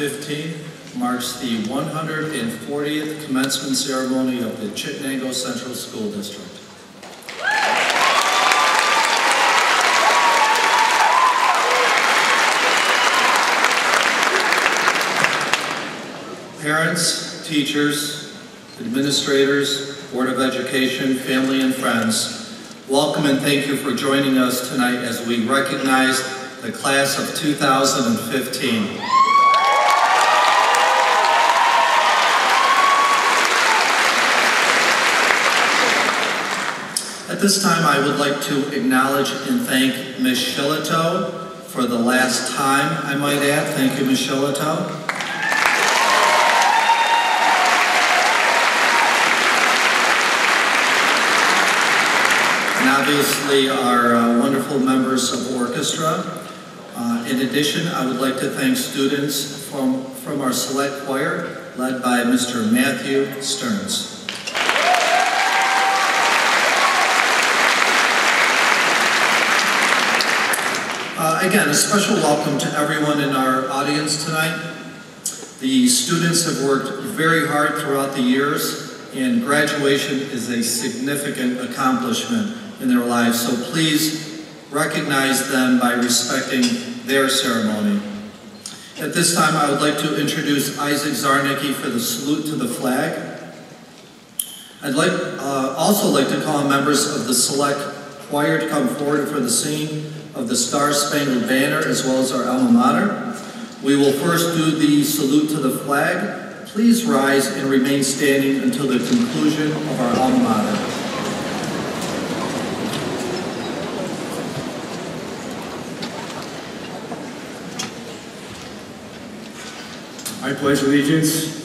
2015, marks the 140th commencement ceremony of the Chittenango Central School District. Parents, teachers, administrators, Board of Education, family and friends, welcome and thank you for joining us tonight as we recognize the class of 2015. At this time, I would like to acknowledge and thank Ms. Shillito for the last time, I might add. Thank you, Ms. Shillito. and obviously our uh, wonderful members of orchestra. Uh, in addition, I would like to thank students from, from our select choir, led by Mr. Matthew Stearns. Again, a special welcome to everyone in our audience tonight. The students have worked very hard throughout the years, and graduation is a significant accomplishment in their lives, so please recognize them by respecting their ceremony. At this time, I would like to introduce Isaac Zarnicki for the salute to the flag. I'd like, uh, also like to call on members of the select choir to come forward for the singing of the Star Spangled Banner as well as our alma mater. We will first do the salute to the flag. Please rise and remain standing until the conclusion of our alma mater. I pledge allegiance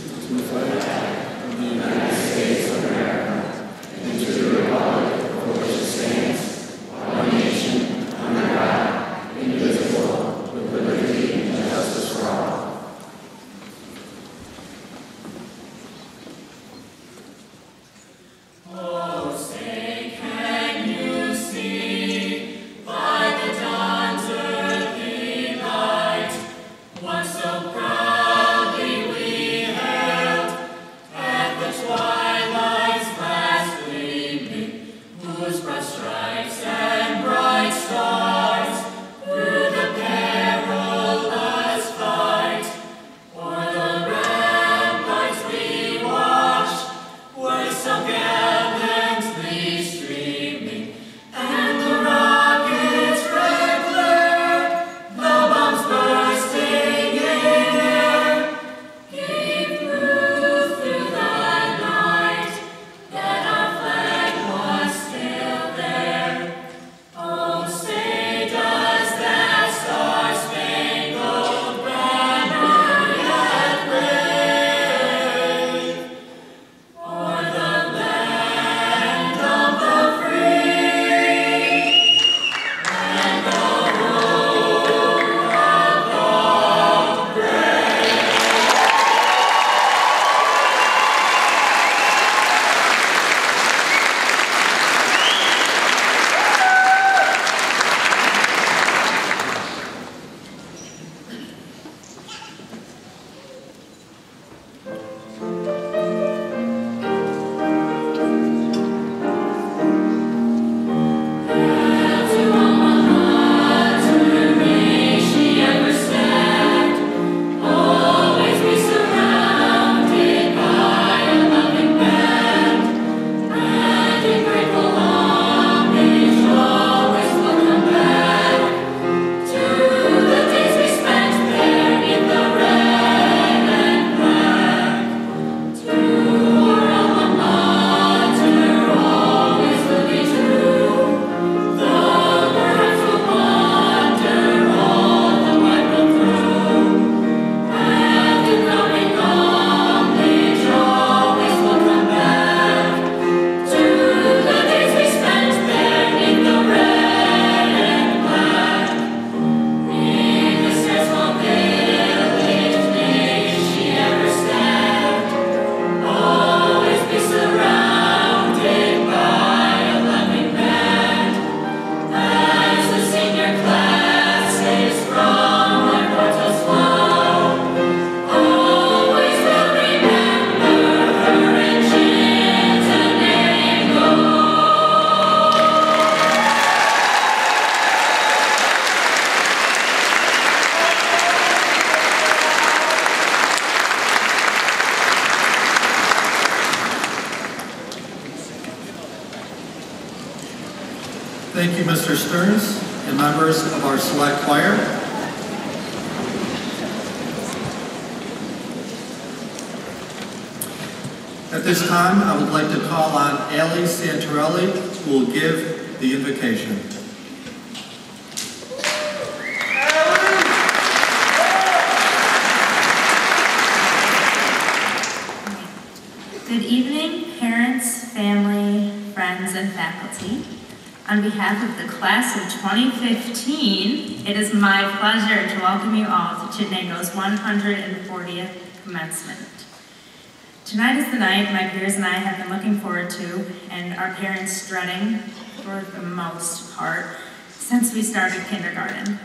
dreading for the most part, since we started kindergarten.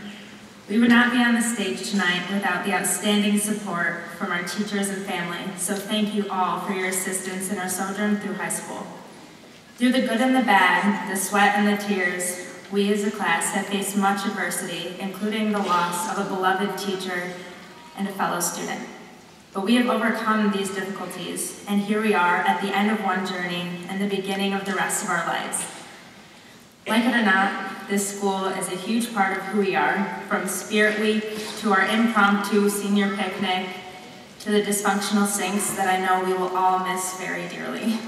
We would not be on the stage tonight without the outstanding support from our teachers and family, so thank you all for your assistance in our sojourn through high school. Through the good and the bad, the sweat and the tears, we as a class have faced much adversity, including the loss of a beloved teacher and a fellow student. But we have overcome these difficulties, and here we are at the end of one journey and the beginning of the rest of our lives. Like it or not, this school is a huge part of who we are, from Spirit Week to our impromptu senior picnic to the dysfunctional sinks that I know we will all miss very dearly.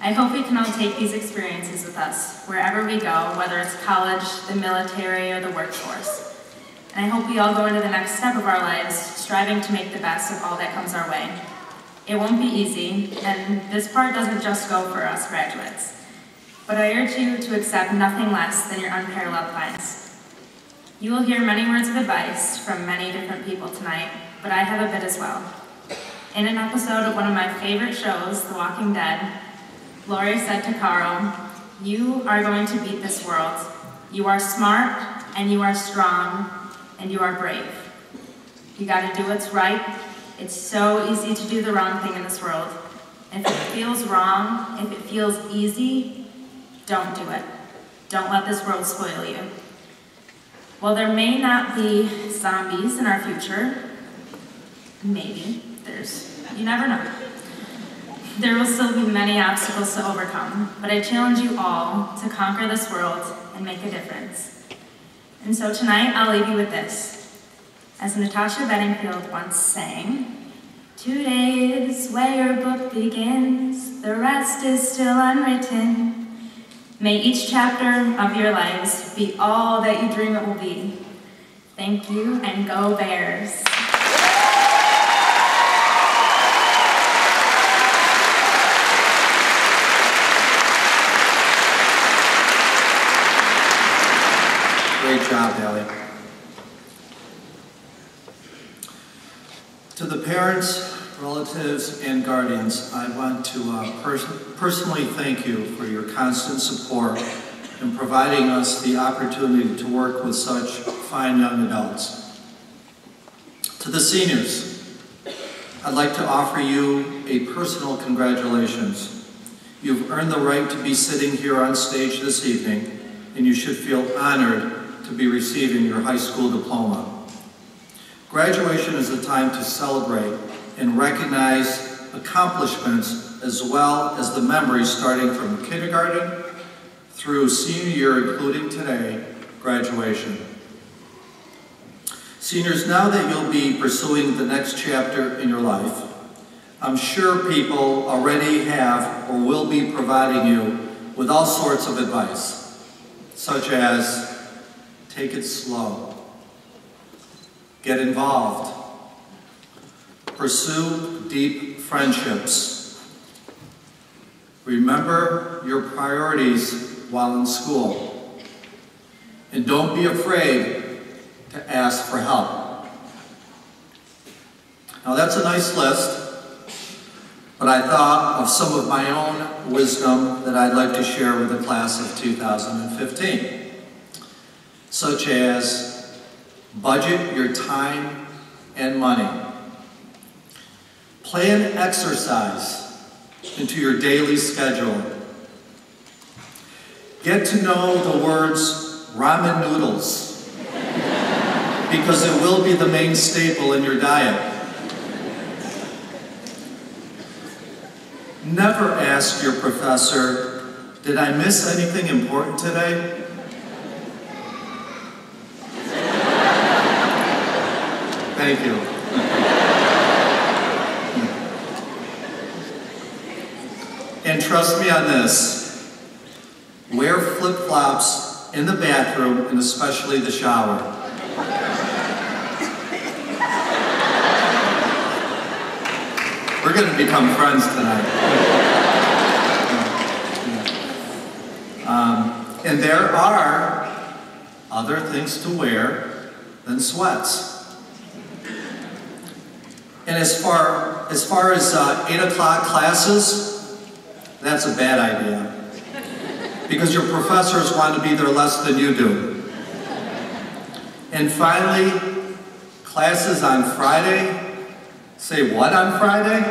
I hope we can all take these experiences with us wherever we go, whether it's college, the military, or the workforce. And I hope we all go into the next step of our lives striving to make the best of all that comes our way. It won't be easy, and this part doesn't just go for us graduates. But I urge you to accept nothing less than your unparalleled class. You will hear many words of advice from many different people tonight, but I have a bit as well. In an episode of one of my favorite shows, The Walking Dead, Lori said to Carl, You are going to beat this world. You are smart, and you are strong, and you are brave. You gotta do what's right. It's so easy to do the wrong thing in this world. If it feels wrong, if it feels easy, don't do it. Don't let this world spoil you. While there may not be zombies in our future, maybe, there's, you never know. There will still be many obstacles to overcome, but I challenge you all to conquer this world and make a difference. And so tonight, I'll leave you with this. As Natasha Bedingfield once sang, Today is where your book begins, the rest is still unwritten. May each chapter of your lives be all that you dream it will be. Thank you, and go Bears. Great job, Ellie. To the parents, relatives, and guardians, I want to uh, pers personally thank you for your constant support in providing us the opportunity to work with such fine young adults. To the seniors, I'd like to offer you a personal congratulations. You've earned the right to be sitting here on stage this evening, and you should feel honored to be receiving your high school diploma. Graduation is a time to celebrate and recognize accomplishments as well as the memories starting from kindergarten through senior year, including today, graduation. Seniors, now that you'll be pursuing the next chapter in your life, I'm sure people already have or will be providing you with all sorts of advice, such as take it slow, get involved, pursue deep friendships, remember your priorities while in school, and don't be afraid to ask for help. Now that's a nice list, but I thought of some of my own wisdom that I'd like to share with the class of 2015 such as budget your time and money. Plan exercise into your daily schedule. Get to know the words ramen noodles because it will be the main staple in your diet. Never ask your professor, did I miss anything important today? Thank you. and trust me on this, wear flip-flops in the bathroom and especially the shower. We're going to become friends tonight. Um, and there are other things to wear than sweats. And as far as, far as uh, 8 o'clock classes, that's a bad idea. Because your professors want to be there less than you do. And finally, classes on Friday. Say what on Friday?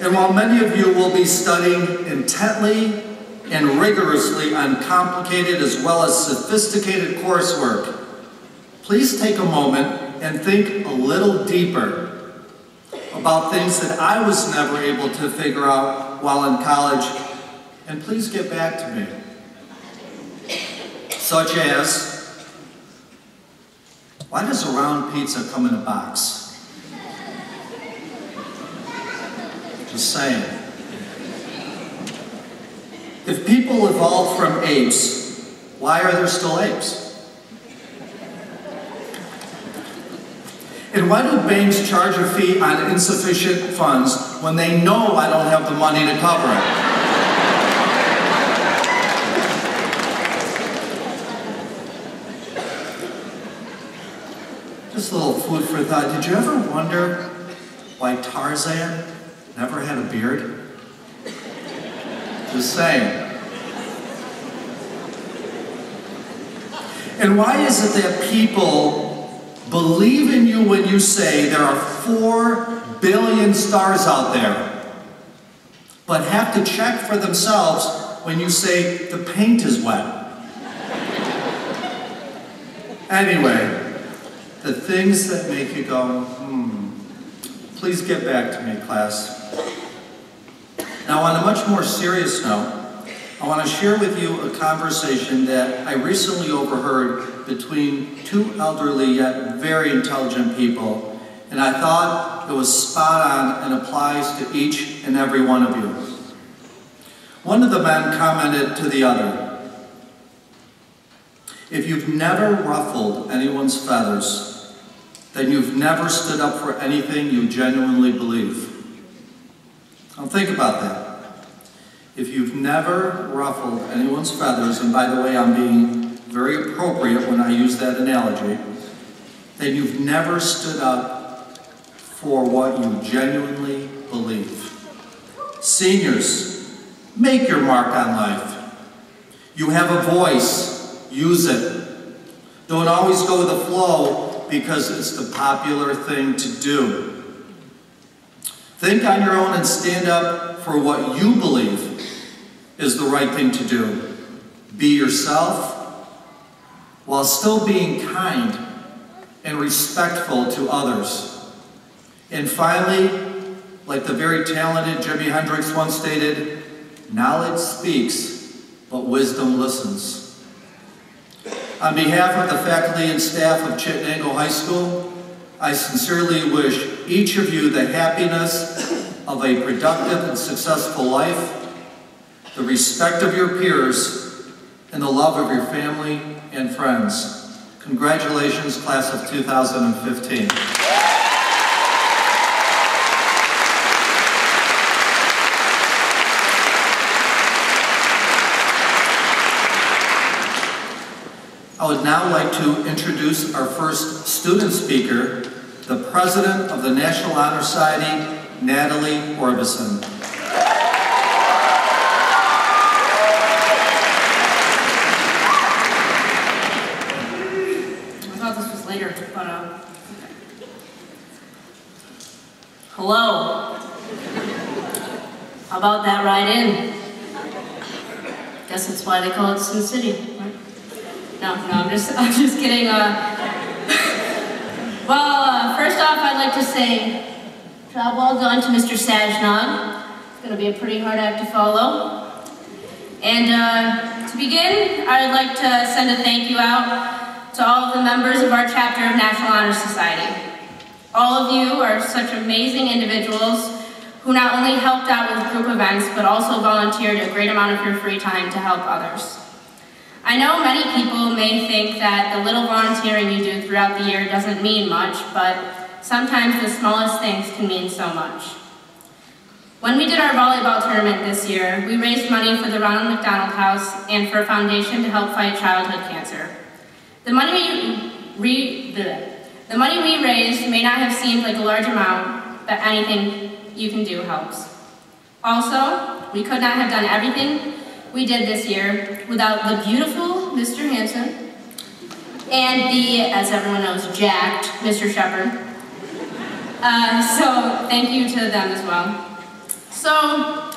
And while many of you will be studying intently and rigorously on complicated as well as sophisticated coursework, please take a moment and think a little deeper about things that I was never able to figure out while in college, and please get back to me. Such as, why does a round pizza come in a box? Just saying. If people evolved from apes, why are there still apes? And why do banks charge a fee on insufficient funds when they know I don't have the money to cover it? Just a little food for thought. Did you ever wonder why Tarzan never had a beard? Just saying. And why is it that people believe in you when you say there are four billion stars out there, but have to check for themselves when you say the paint is wet? Anyway, the things that make you go, hmm, please get back to me, class. Now, on a much more serious note, I want to share with you a conversation that I recently overheard between two elderly yet very intelligent people, and I thought it was spot on and applies to each and every one of you. One of the men commented to the other, if you've never ruffled anyone's feathers, then you've never stood up for anything you genuinely believe. Now think about that. If you've never ruffled anyone's feathers, and by the way, I'm being very appropriate when I use that analogy, then you've never stood up for what you genuinely believe. Seniors, make your mark on life. You have a voice, use it. Don't always go with the flow because it's the popular thing to do. Think on your own and stand up for what you believe is the right thing to do. Be yourself while still being kind and respectful to others. And finally, like the very talented Jimi Hendrix once stated, knowledge speaks, but wisdom listens. On behalf of the faculty and staff of Chittenango High School, I sincerely wish each of you the happiness of a productive and successful life, the respect of your peers, and the love of your family and friends. Congratulations, class of 2015. I would now like to introduce our first student speaker, the President of the National Honor Society, Natalie Orbison. I thought this was later, but, uh, hello. How about that ride in? Guess that's why they call it Sin City, right? No, no, I'm just, I'm just kidding. Uh, well, uh, first off, I'd like to say, job well done to Mr. Sajnog. It's going to be a pretty hard act to follow. And uh, to begin, I'd like to send a thank you out to all of the members of our chapter of National Honor Society. All of you are such amazing individuals who not only helped out with group events, but also volunteered a great amount of your free time to help others. I know many people may think that the little volunteering you do throughout the year doesn't mean much, but sometimes the smallest things can mean so much. When we did our volleyball tournament this year, we raised money for the Ronald McDonald House and for a foundation to help fight childhood cancer. The money we, re, the money we raised may not have seemed like a large amount, but anything you can do helps. Also, we could not have done everything we did this year without the beautiful Mr. Hanson and the, as everyone knows, jacked Mr. Shepard. Uh, so thank you to them as well. So,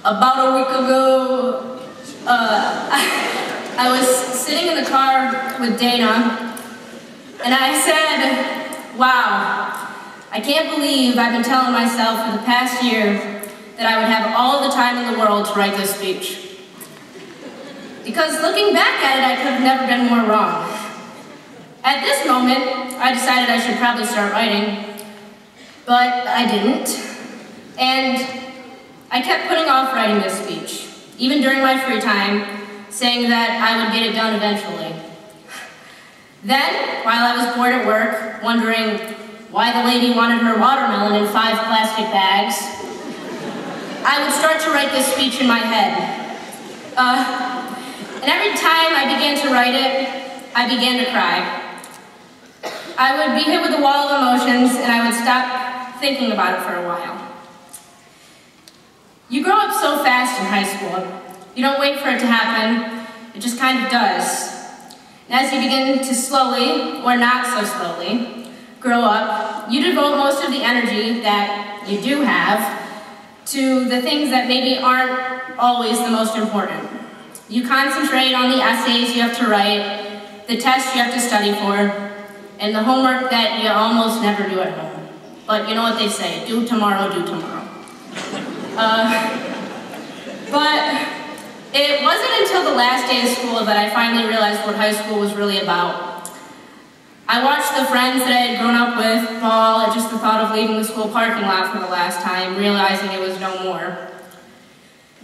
about a week ago, uh, I, I was sitting in the car with Dana, and I said, wow, I can't believe I've been telling myself for the past year that I would have all the time in the world to write this speech. Because looking back at it, I could have never been more wrong. At this moment, I decided I should probably start writing, but I didn't. And I kept putting off writing this speech, even during my free time, saying that I would get it done eventually. Then, while I was bored at work, wondering why the lady wanted her watermelon in five plastic bags, I would start to write this speech in my head. Uh, and every time I began to write it, I began to cry. I would be hit with a wall of emotions, and I would stop thinking about it for a while. You grow up so fast in high school. You don't wait for it to happen, it just kind of does. And as you begin to slowly, or not so slowly, grow up, you devote most of the energy that you do have to the things that maybe aren't always the most important. You concentrate on the essays you have to write, the tests you have to study for, and the homework that you almost never do at home. But you know what they say, do tomorrow, do tomorrow. Uh, but it wasn't until the last day of school that I finally realized what high school was really about. I watched the friends that I had grown up with fall at just the thought of leaving the school parking lot for the last time, realizing it was no more.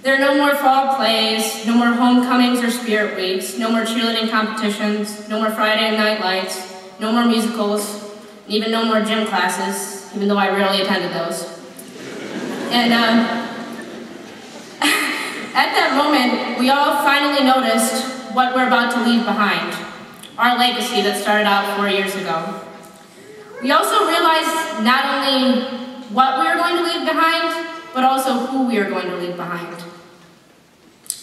There are no more fall plays, no more homecomings or spirit weeks, no more cheerleading competitions, no more Friday night lights, no more musicals, and even no more gym classes, even though I rarely attended those. And um, at that moment, we all finally noticed what we're about to leave behind, our legacy that started out four years ago. We also realized not only what we were going to leave behind, but also who we are going to leave behind.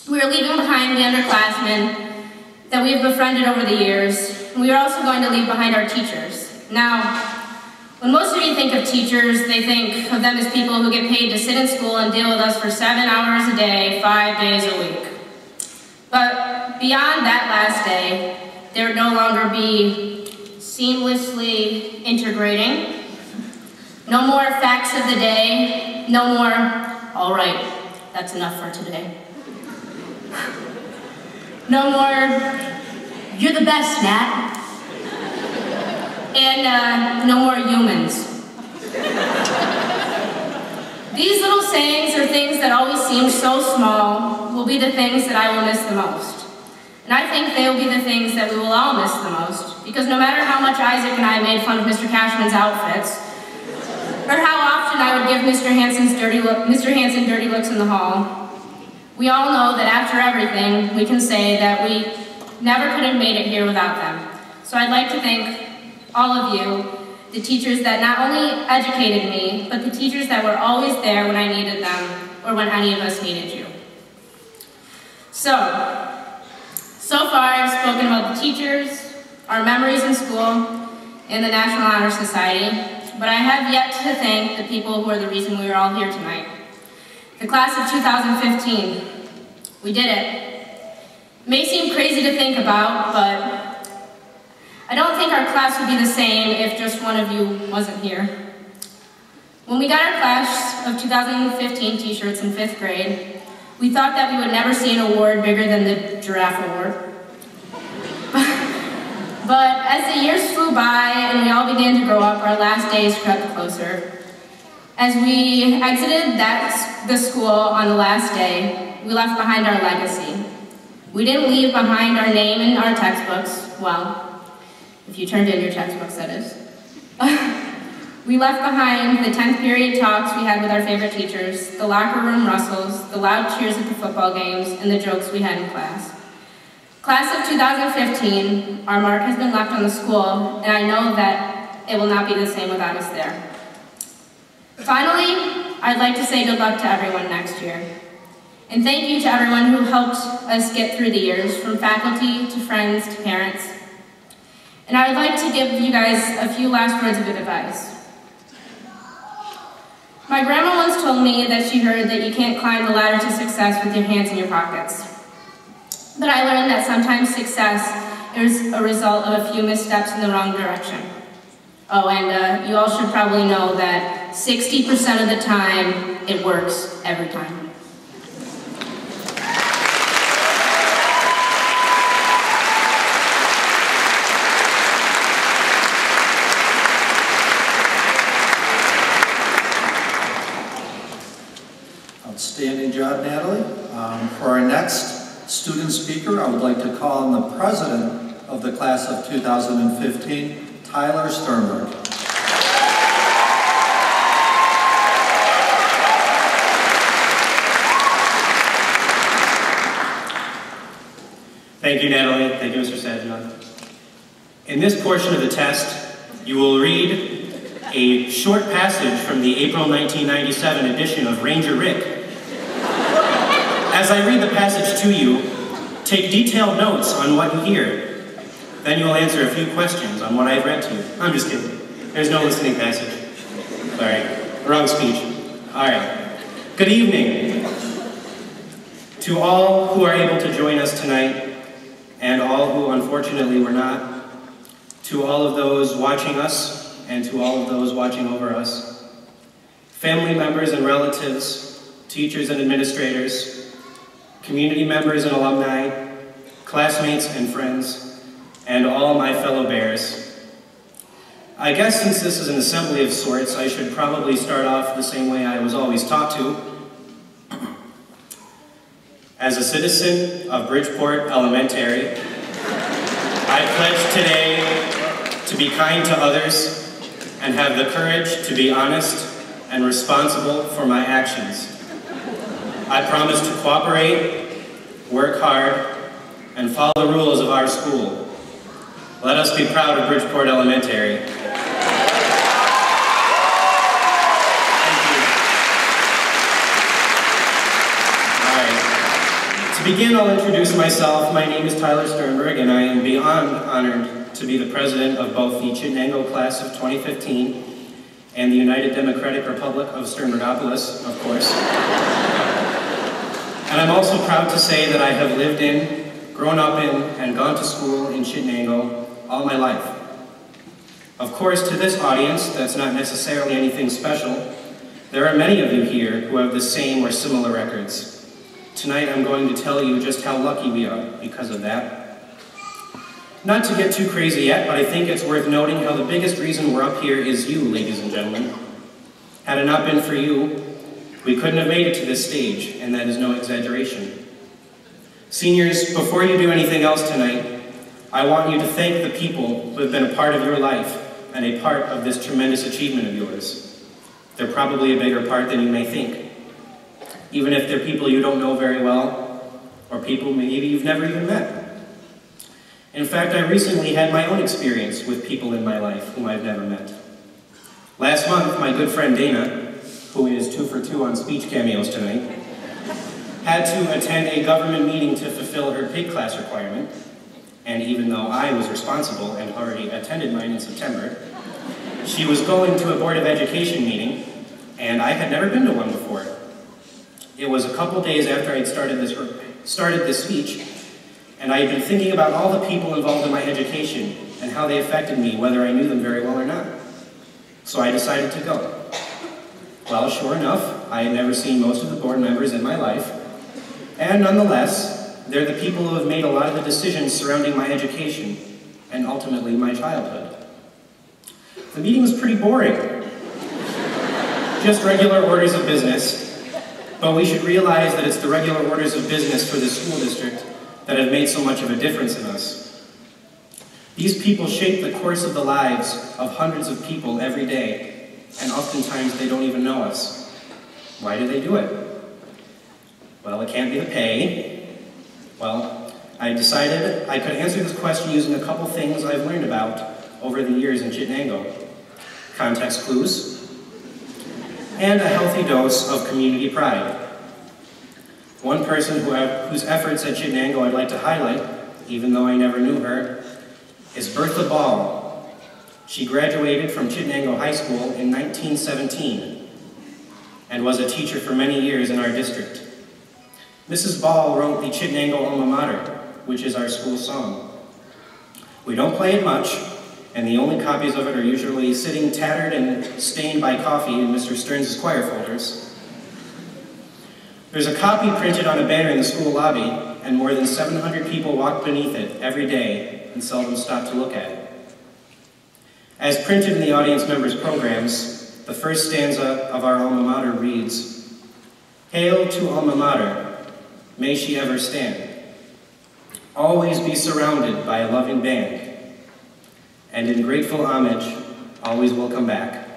We are leaving behind the underclassmen that we have befriended over the years, and we are also going to leave behind our teachers. Now, when most of you think of teachers, they think of them as people who get paid to sit in school and deal with us for seven hours a day, five days a week. But beyond that last day, there would no longer be seamlessly integrating, no more facts of the day, no more, all right, that's enough for today. No more, you're the best, Nat and uh, no more humans. These little sayings or things that always seem so small will be the things that I will miss the most. And I think they will be the things that we will all miss the most, because no matter how much Isaac and I made fun of Mr. Cashman's outfits, or how often I would give Mr. Dirty look, Mr. Hanson dirty looks in the hall, we all know that after everything, we can say that we never could have made it here without them. So I'd like to thank all of you, the teachers that not only educated me, but the teachers that were always there when I needed them or when any of us needed you. So, so far I've spoken about the teachers, our memories in school, and the National Honor Society, but I have yet to thank the people who are the reason we are all here tonight. The class of 2015. We did it. it may seem crazy to think about, but I don't think our class would be the same if just one of you wasn't here. When we got our class of 2015 t-shirts in fifth grade, we thought that we would never see an award bigger than the Giraffe Award. But as the years flew by and we all began to grow up, our last days crept closer. As we exited that, the school on the last day, we left behind our legacy. We didn't leave behind our name and our textbooks, well, if you turned in your textbooks, that is. we left behind the 10th period talks we had with our favorite teachers, the locker room rustles, the loud cheers at the football games, and the jokes we had in class. Class of 2015, our mark has been left on the school, and I know that it will not be the same without us there. Finally, I'd like to say good luck to everyone next year. And thank you to everyone who helped us get through the years, from faculty to friends to parents. And I would like to give you guys a few last words of advice. My grandma once told me that she heard that you can't climb the ladder to success with your hands in your pockets. But I learned that sometimes success is a result of a few missteps in the wrong direction. Oh, and uh, you all should probably know that 60% of the time, it works every time. Outstanding job, Natalie. Um, for our next student speaker, I would like to call on the president of the class of 2015, Tyler Sternberg. Thank you, Natalie. Thank you, Mr. Sagion. In this portion of the test, you will read a short passage from the April 1997 edition of Ranger Rick. As I read the passage to you, take detailed notes on what you hear. Then you will answer a few questions on what I've read to you. I'm just kidding. There's no listening passage. Sorry, wrong speech. All right. Good evening. To all who are able to join us tonight, and all who unfortunately were not, to all of those watching us, and to all of those watching over us, family members and relatives, teachers and administrators, community members and alumni, classmates and friends, and all my fellow bears. I guess since this is an assembly of sorts, I should probably start off the same way I was always taught to, as a citizen of Bridgeport Elementary, I pledge today to be kind to others and have the courage to be honest and responsible for my actions. I promise to cooperate, work hard, and follow the rules of our school. Let us be proud of Bridgeport Elementary. Right. To begin, I'll introduce myself. My name is Tyler Sternberg, and I am beyond honored to be the president of both the Chittenango class of 2015 and the United Democratic Republic of Sternbergopolis, of course. And I'm also proud to say that I have lived in, grown up in, and gone to school in Chittenango all my life. Of course, to this audience, that's not necessarily anything special. There are many of you here who have the same or similar records. Tonight I'm going to tell you just how lucky we are because of that. Not to get too crazy yet, but I think it's worth noting how the biggest reason we're up here is you, ladies and gentlemen. Had it not been for you, we couldn't have made it to this stage, and that is no exaggeration. Seniors, before you do anything else tonight, I want you to thank the people who have been a part of your life and a part of this tremendous achievement of yours. They're probably a bigger part than you may think even if they're people you don't know very well, or people maybe you've never even met. In fact, I recently had my own experience with people in my life whom I've never met. Last month, my good friend Dana, who is two for two on speech cameos tonight, had to attend a government meeting to fulfill her PIG class requirement, and even though I was responsible and already attended mine in September, she was going to a Board of Education meeting, and I had never been to one before. It was a couple days after I'd started this, started this speech, and I had been thinking about all the people involved in my education and how they affected me, whether I knew them very well or not. So I decided to go. Well, sure enough, I had never seen most of the board members in my life, and nonetheless, they're the people who have made a lot of the decisions surrounding my education, and ultimately my childhood. The meeting was pretty boring. Just regular orders of business, but we should realize that it's the regular orders of business for the school district that have made so much of a difference in us. These people shape the course of the lives of hundreds of people every day, and oftentimes they don't even know us. Why do they do it? Well, it can't be the pay. Well, I decided I could answer this question using a couple things I've learned about over the years in Chittenango. Context clues, and a healthy dose of community pride. One person who whose efforts at Chittenango I'd like to highlight, even though I never knew her, is Bertha Ball. She graduated from Chittenango High School in 1917 and was a teacher for many years in our district. Mrs. Ball wrote the Chittenango Alma Mater, which is our school song. We don't play it much, and the only copies of it are usually sitting tattered and stained by coffee in Mr. Stearns' choir folders. There's a copy printed on a banner in the school lobby, and more than 700 people walk beneath it every day and seldom stop to look at it. As printed in the audience members' programs, the first stanza of our alma mater reads, Hail to alma mater, may she ever stand. Always be surrounded by a loving band, and in grateful homage, always will come back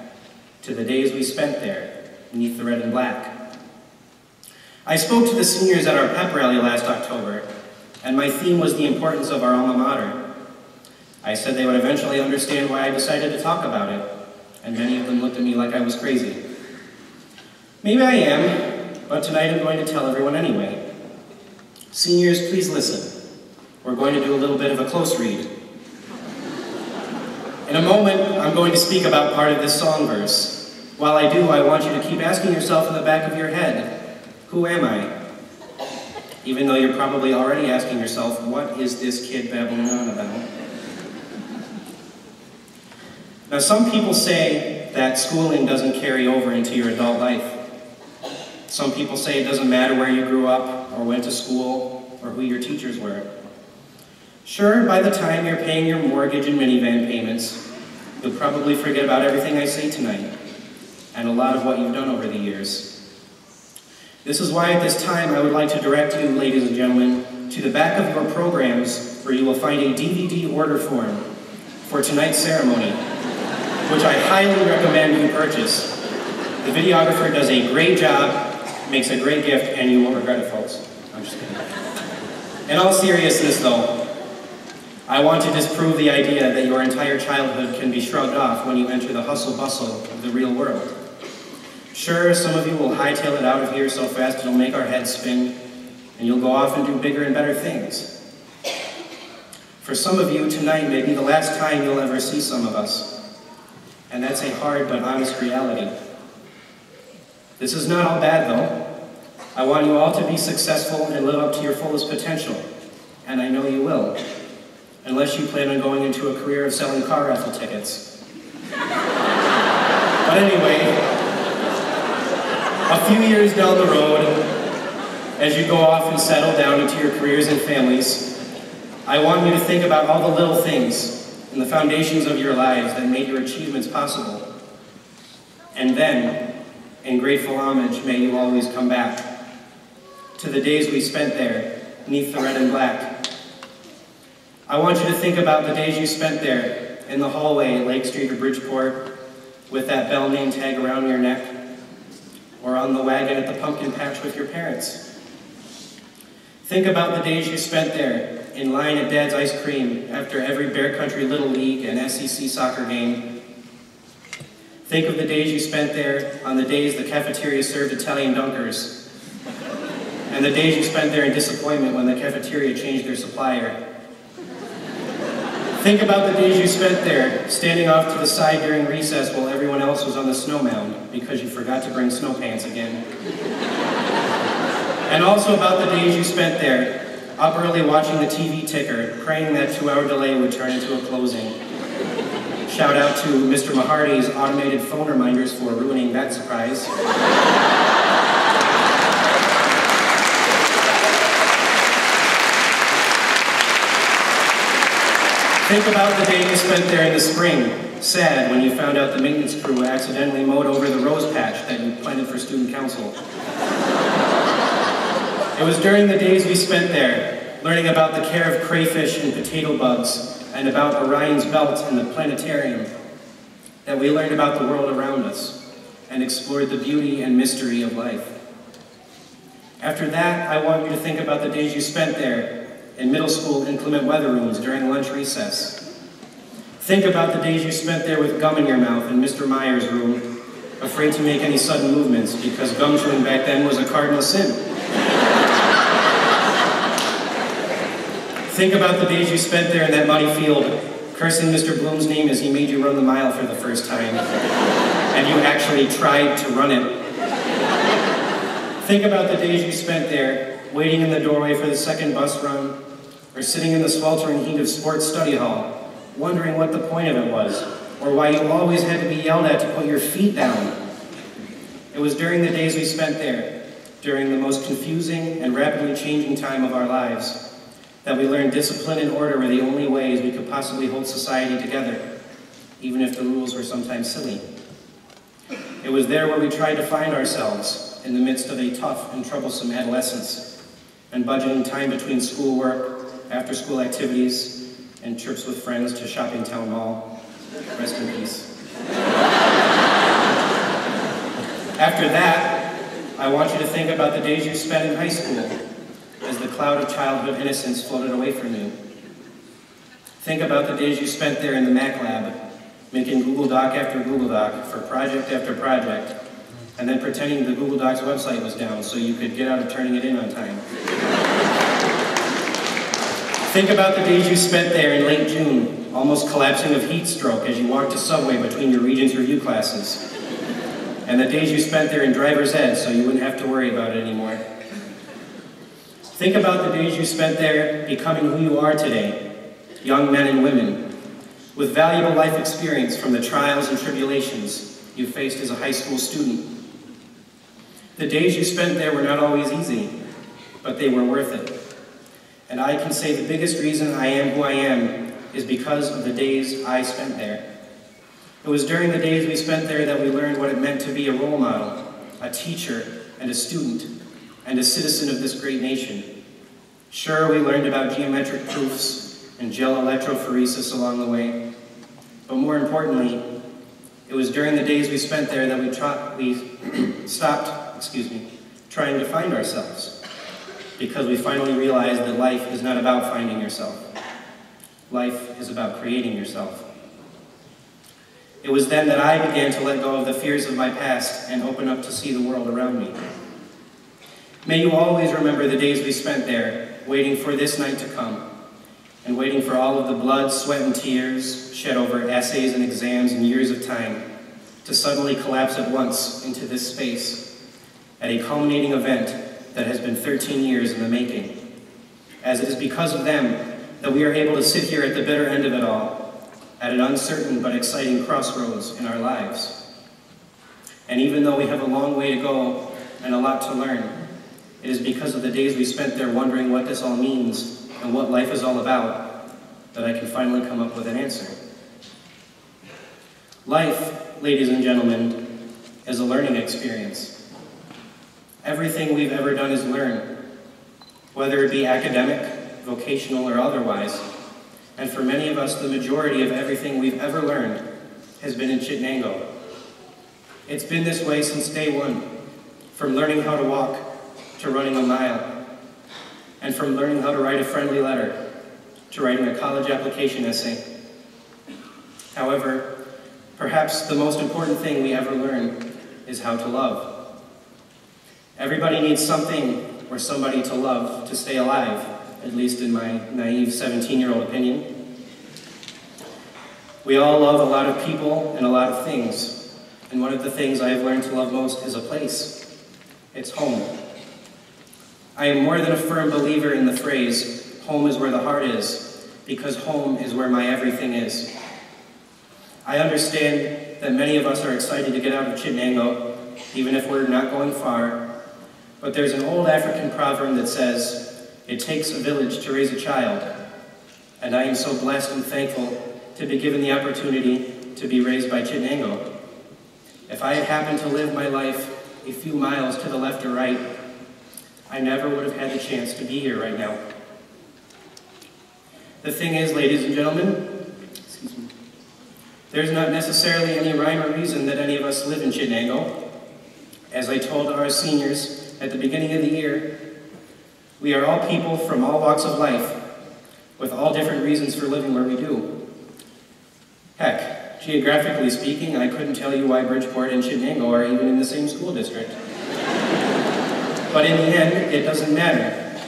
to the days we spent there, beneath the red and black. I spoke to the seniors at our pep rally last October, and my theme was the importance of our alma mater. I said they would eventually understand why I decided to talk about it, and many of them looked at me like I was crazy. Maybe I am, but tonight I'm going to tell everyone anyway. Seniors, please listen. We're going to do a little bit of a close read. In a moment, I'm going to speak about part of this song verse. While I do, I want you to keep asking yourself in the back of your head, who am I? Even though you're probably already asking yourself, what is this kid babbling on about? Now, some people say that schooling doesn't carry over into your adult life. Some people say it doesn't matter where you grew up, or went to school, or who your teachers were. Sure, by the time you're paying your mortgage and minivan payments, you'll probably forget about everything I say tonight, and a lot of what you've done over the years. This is why at this time I would like to direct you, ladies and gentlemen, to the back of your programs where you will find a DVD order form for tonight's ceremony which I highly recommend you purchase. The videographer does a great job, makes a great gift, and you won't regret it, folks. I'm just kidding. In all seriousness, though, I want to disprove the idea that your entire childhood can be shrugged off when you enter the hustle-bustle of the real world. Sure, some of you will hightail it out of here so fast it'll make our heads spin, and you'll go off and do bigger and better things. For some of you, tonight may be the last time you'll ever see some of us and that's a hard but honest reality. This is not all bad, though. I want you all to be successful and live up to your fullest potential, and I know you will, unless you plan on going into a career of selling car raffle tickets. but anyway, a few years down the road, as you go off and settle down into your careers and families, I want you to think about all the little things and the foundations of your lives that made your achievements possible. And then, in grateful homage, may you always come back to the days we spent there, neath the red and black. I want you to think about the days you spent there, in the hallway at Lake Street or Bridgeport, with that bell name tag around your neck, or on the wagon at the pumpkin patch with your parents. Think about the days you spent there, in line at Dad's Ice Cream after every Bear Country Little League and SEC soccer game. Think of the days you spent there on the days the cafeteria served Italian dunkers, and the days you spent there in disappointment when the cafeteria changed their supplier. Think about the days you spent there, standing off to the side during recess while everyone else was on the snow mound because you forgot to bring snow pants again. And also about the days you spent there, up early watching the TV ticker, praying that two-hour delay would turn into a closing. Shout out to Mr. Mahardy's automated phone reminders for ruining that surprise. Think about the day you spent there in the spring, sad when you found out the maintenance crew accidentally mowed over the rose patch that you planted for student council. It was during the days we spent there, learning about the care of crayfish and potato bugs, and about Orion's belt and the planetarium, that we learned about the world around us and explored the beauty and mystery of life. After that, I want you to think about the days you spent there in middle school inclement weather rooms during lunch recess. Think about the days you spent there with gum in your mouth in Mr. Meyer's room, afraid to make any sudden movements because gum chewing back then was a cardinal sin. Think about the days you spent there in that muddy field, cursing Mr. Bloom's name as he made you run the mile for the first time, and you actually tried to run it. Think about the days you spent there, waiting in the doorway for the second bus run, or sitting in the sweltering heat of sports study hall, wondering what the point of it was, or why you always had to be yelled at to put your feet down. It was during the days we spent there, during the most confusing and rapidly changing time of our lives, that we learned discipline and order were the only ways we could possibly hold society together, even if the rules were sometimes silly. It was there where we tried to find ourselves, in the midst of a tough and troublesome adolescence, and budgeting time between schoolwork, after-school activities, and trips with friends to Shopping Town Mall. Rest in peace. After that, I want you to think about the days you spent in high school as the cloud of childhood innocence floated away from you. Think about the days you spent there in the Mac lab, making Google Doc after Google Doc for project after project, and then pretending the Google Docs website was down so you could get out of turning it in on time. Think about the days you spent there in late June, almost collapsing of heat stroke as you walked to Subway between your Regents Review classes. And the days you spent there in driver's ed so you wouldn't have to worry about it anymore. Think about the days you spent there becoming who you are today, young men and women, with valuable life experience from the trials and tribulations you faced as a high school student the days you spent there were not always easy, but they were worth it. And I can say the biggest reason I am who I am is because of the days I spent there. It was during the days we spent there that we learned what it meant to be a role model, a teacher, and a student, and a citizen of this great nation. Sure, we learned about geometric proofs and gel electrophoresis along the way, but more importantly, it was during the days we spent there that we, we stopped excuse me, trying to find ourselves because we finally realized that life is not about finding yourself. Life is about creating yourself. It was then that I began to let go of the fears of my past and open up to see the world around me. May you always remember the days we spent there, waiting for this night to come, and waiting for all of the blood, sweat, and tears shed over essays and exams and years of time to suddenly collapse at once into this space at a culminating event that has been 13 years in the making. As it is because of them that we are able to sit here at the bitter end of it all, at an uncertain but exciting crossroads in our lives. And even though we have a long way to go and a lot to learn, it is because of the days we spent there wondering what this all means and what life is all about that I can finally come up with an answer. Life, ladies and gentlemen, is a learning experience. Everything we've ever done is learn, whether it be academic, vocational, or otherwise. And for many of us, the majority of everything we've ever learned has been in Chittenango. It's been this way since day one, from learning how to walk to running a mile, and from learning how to write a friendly letter to writing a college application essay. However, perhaps the most important thing we ever learn is how to love. Everybody needs something or somebody to love to stay alive, at least in my naive 17-year-old opinion. We all love a lot of people and a lot of things, and one of the things I have learned to love most is a place. It's home. I am more than a firm believer in the phrase, home is where the heart is, because home is where my everything is. I understand that many of us are excited to get out of Chittenango, even if we're not going far, but there's an old African proverb that says, it takes a village to raise a child. and I am so blessed and thankful to be given the opportunity to be raised by Chittenango. If I had happened to live my life a few miles to the left or right, I never would have had the chance to be here right now. The thing is, ladies and gentlemen, there's not necessarily any rhyme or reason that any of us live in Chittenango. As I told our seniors at the beginning of the year, we are all people from all walks of life, with all different reasons for living where we do. Heck, geographically speaking, I couldn't tell you why Bridgeport and Chittenango are even in the same school district. But in the end, it doesn't matter,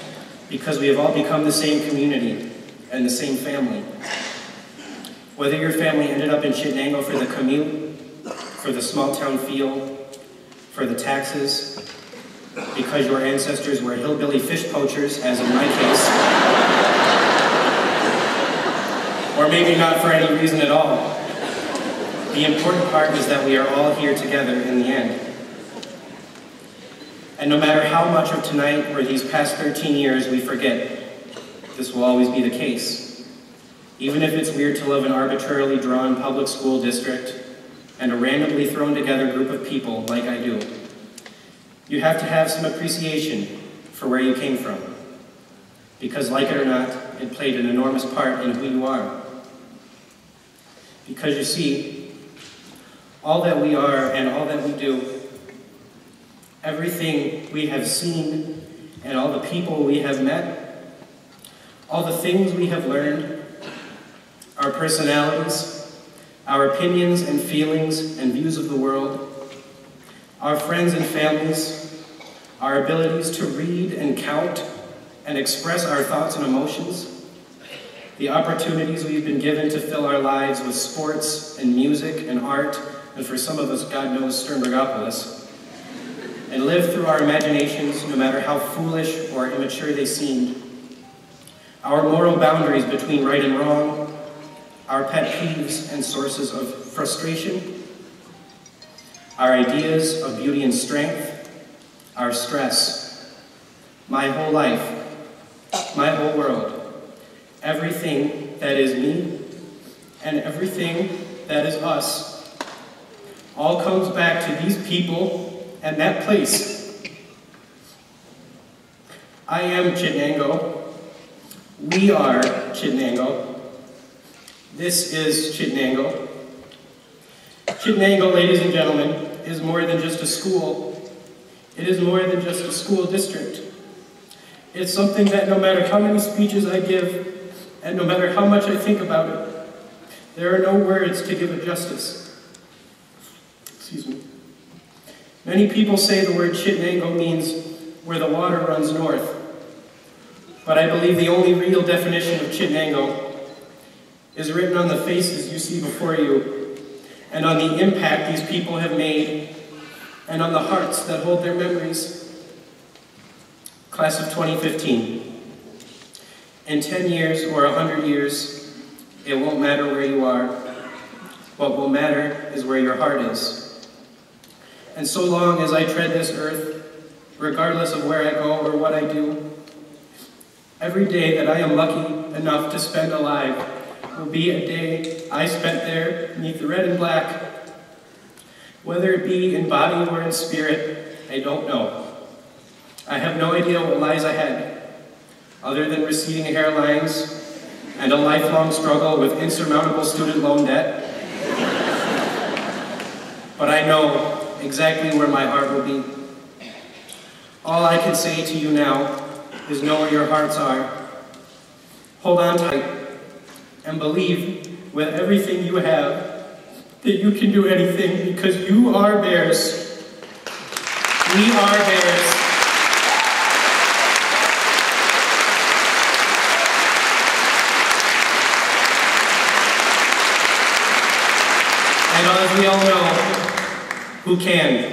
because we have all become the same community and the same family. Whether your family ended up in Chittenango for the commute, for the small town feel, for the taxes, because your ancestors were hillbilly fish poachers, as in my case, or maybe not for any reason at all. The important part is that we are all here together in the end. And no matter how much of tonight or these past 13 years we forget, this will always be the case. Even if it's weird to love an arbitrarily drawn public school district and a randomly thrown together group of people like I do, you have to have some appreciation for where you came from. Because like it or not, it played an enormous part in who you are. Because you see, all that we are and all that we do, everything we have seen and all the people we have met, all the things we have learned, our personalities, our opinions and feelings and views of the world, our friends and families, our abilities to read and count and express our thoughts and emotions, the opportunities we've been given to fill our lives with sports and music and art, and for some of us, God knows, Sternbergopolis, and live through our imaginations, no matter how foolish or immature they seemed. Our moral boundaries between right and wrong, our pet peeves and sources of frustration, our ideas of beauty and strength, our stress, my whole life, my whole world, everything that is me and everything that is us, all comes back to these people and that place. I am Chittenango. We are Chittenango. This is Chittenango. Chittenango, ladies and gentlemen, is more than just a school. It is more than just a school district. It's something that no matter how many speeches I give, and no matter how much I think about it, there are no words to give it justice. Excuse me. Many people say the word Chittenango means where the water runs north. But I believe the only real definition of Chittenango is written on the faces you see before you, and on the impact these people have made, and on the hearts that hold their memories. Class of 2015. In 10 years or 100 years, it won't matter where you are. What will matter is where your heart is. And so long as I tread this earth, regardless of where I go or what I do, every day that I am lucky enough to spend alive will be a day I spent there beneath the red and black. Whether it be in body or in spirit, I don't know. I have no idea what lies ahead other than receding hairlines and a lifelong struggle with insurmountable student loan debt. but I know exactly where my heart will be. All I can say to you now is know where your hearts are. Hold on tight and believe with everything you have that you can do anything because you are bears. We are bears. And as we all know, who can?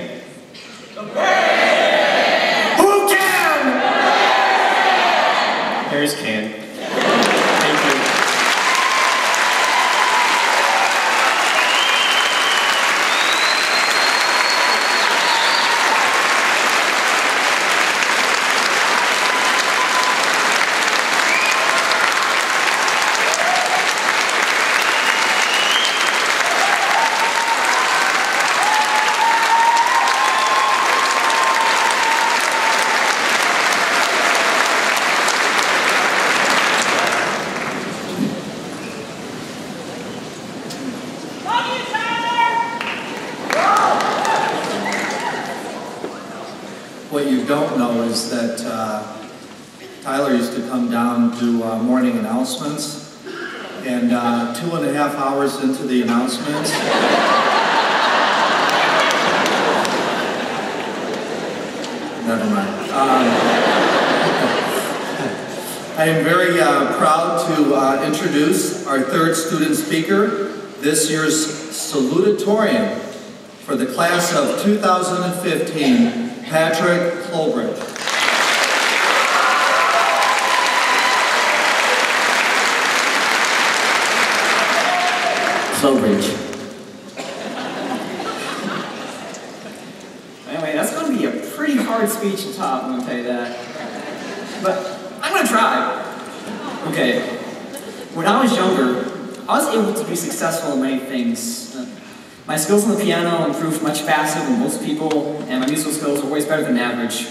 Who can? Bears can. Thank you. know is that uh, Tyler used to come down to uh, morning announcements, and uh, two and a half hours into the announcements, never mind. Um, I am very uh, proud to uh, introduce our third student speaker, this year's salutatorian for the class of 2015, Patrick Colbridge. Flowbridge. Anyway, that's going to be a pretty hard speech to top, I'm going to tell you that. But I'm going to try. Okay. When I was younger, I was able to be successful in many things. Uh, my skills on the piano improved much faster than most people, and my musical skills were always better than average,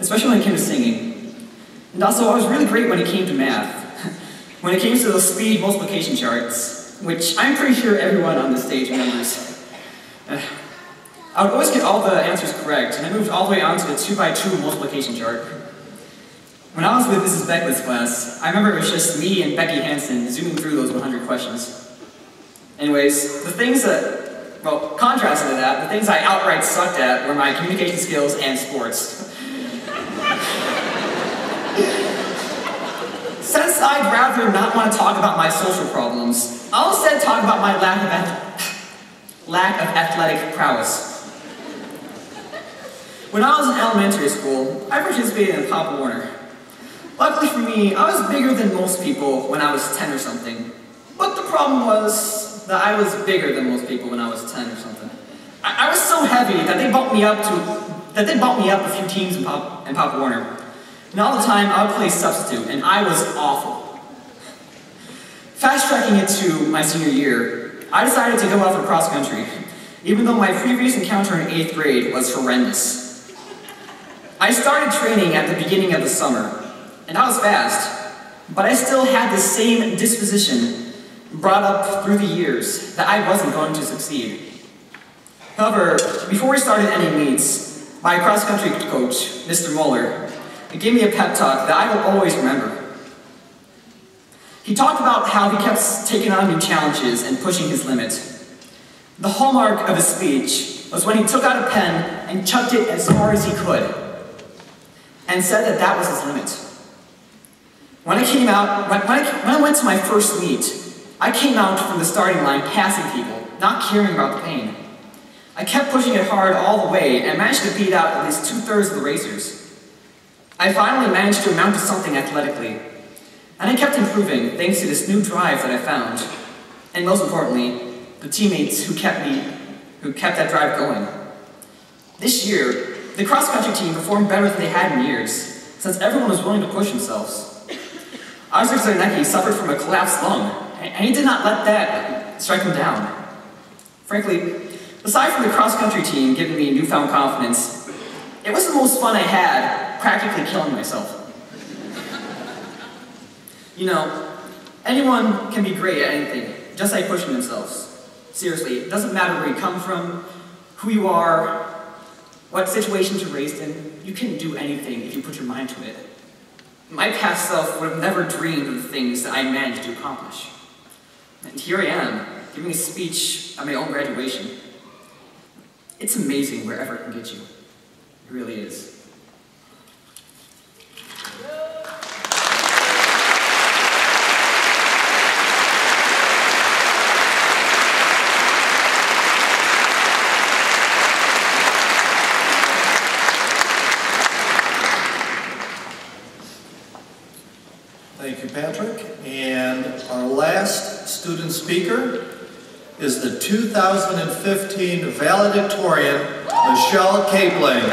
especially when it came to singing. And also, I was really great when it came to math. when it came to the speed multiplication charts, which I'm pretty sure everyone on the stage remembers. Uh, I would always get all the answers correct, and I moved all the way on to the 2 by 2 multiplication chart. When I was with Mrs. Beckwith's class, I remember it was just me and Becky Hansen zooming through those 100 questions. Anyways, the things that, well, contrasted to that, the things I outright sucked at were my communication skills and sports. Since I'd rather not want to talk about my social problems, I'll instead talk about my lack of, lack of athletic prowess. When I was in elementary school, I participated in Pop Warner. Luckily for me, I was bigger than most people when I was 10 or something. But the problem was that I was bigger than most people when I was 10 or something. I, I was so heavy that they bumped me up to that they bumped me up a few teams in Pop, in Pop Warner. And all the time, I would play substitute, and I was awful. Fast tracking it to my senior year, I decided to go out for cross country, even though my previous encounter in eighth grade was horrendous. I started training at the beginning of the summer, and I was fast, but I still had the same disposition brought up through the years that I wasn't going to succeed. However, before we started any meets, my cross-country coach, Mr. Muller, gave me a pep talk that I will always remember. He talked about how he kept taking on new challenges and pushing his limit. The hallmark of his speech was when he took out a pen and chucked it as far as he could, and said that that was his limit. When I came out, when I, when I went to my first meet, I came out from the starting line passing people, not caring about the pain. I kept pushing it hard all the way and managed to beat out at least two-thirds of the racers. I finally managed to amount to something athletically, and I kept improving thanks to this new drive that I found. And most importantly, the teammates who kept me, who kept that drive going. This year, the cross-country team performed better than they had in years, since everyone was willing to push themselves. Isaac Zarnecki suffered from a collapsed lung, and he did not let that strike him down. Frankly, aside from the cross-country team giving me newfound confidence, it was the most fun I had practically killing myself. You know, anyone can be great at anything, just like pushing themselves. Seriously, it doesn't matter where you come from, who you are, what situations you're raised in, you can do anything if you put your mind to it. My past self would have never dreamed of the things that I managed to accomplish. And here I am, giving a speech at my own graduation. It's amazing wherever it can get you. It really is. Patrick. And our last student speaker is the 2015 valedictorian, Michelle Capling.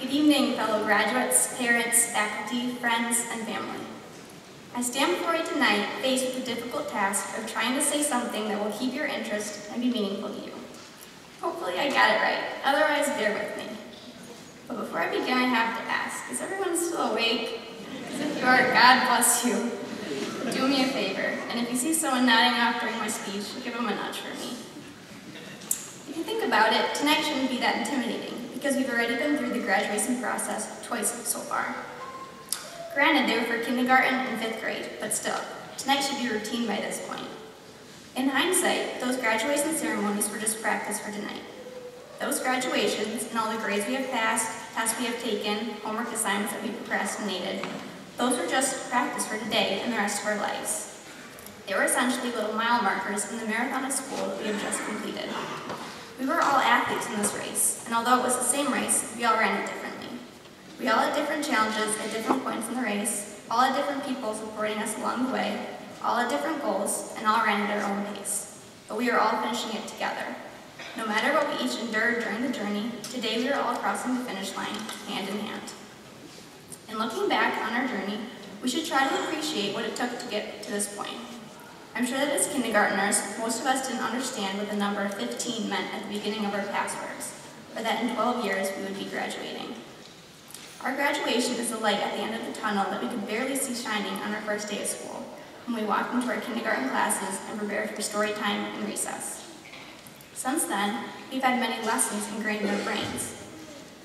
Good evening, fellow graduates, parents, faculty, friends, and family. I stand before you tonight faced with the difficult task of trying to say something that will keep your interest and be meaningful to you. Hopefully I got it right, otherwise bear with me. But before I begin, I have to ask, is everyone still awake? Because if you are, God bless you. do me a favor, and if you see someone nodding off during my speech, give them a nudge for me. If you think about it, tonight shouldn't be that intimidating, because we've already been through the graduation process twice so far. Granted, they were for kindergarten and fifth grade, but still, tonight should be routine by this point. In hindsight, those graduation ceremonies were just practice for tonight. Those graduations and all the grades we have passed, tests we have taken, homework assignments that we procrastinated, those were just practice for today and the rest of our lives. They were essentially little mile markers in the marathon of school that we have just completed. We were all athletes in this race, and although it was the same race, we all ran it differently. We all had different challenges at different points in the race, all had different people supporting us along the way, all had different goals, and all ran at our own pace. But we were all finishing it together. No matter what we each endured during the journey, today we are all crossing the finish line, hand in hand. In looking back on our journey, we should try to appreciate what it took to get to this point. I'm sure that as kindergartners, most of us didn't understand what the number 15 meant at the beginning of our passwords, or that in 12 years we would be graduating. Our graduation is the light at the end of the tunnel that we could barely see shining on our first day of school, when we walked into our kindergarten classes and prepared for story time and recess. Since then, we've had many lessons ingrained in our brains.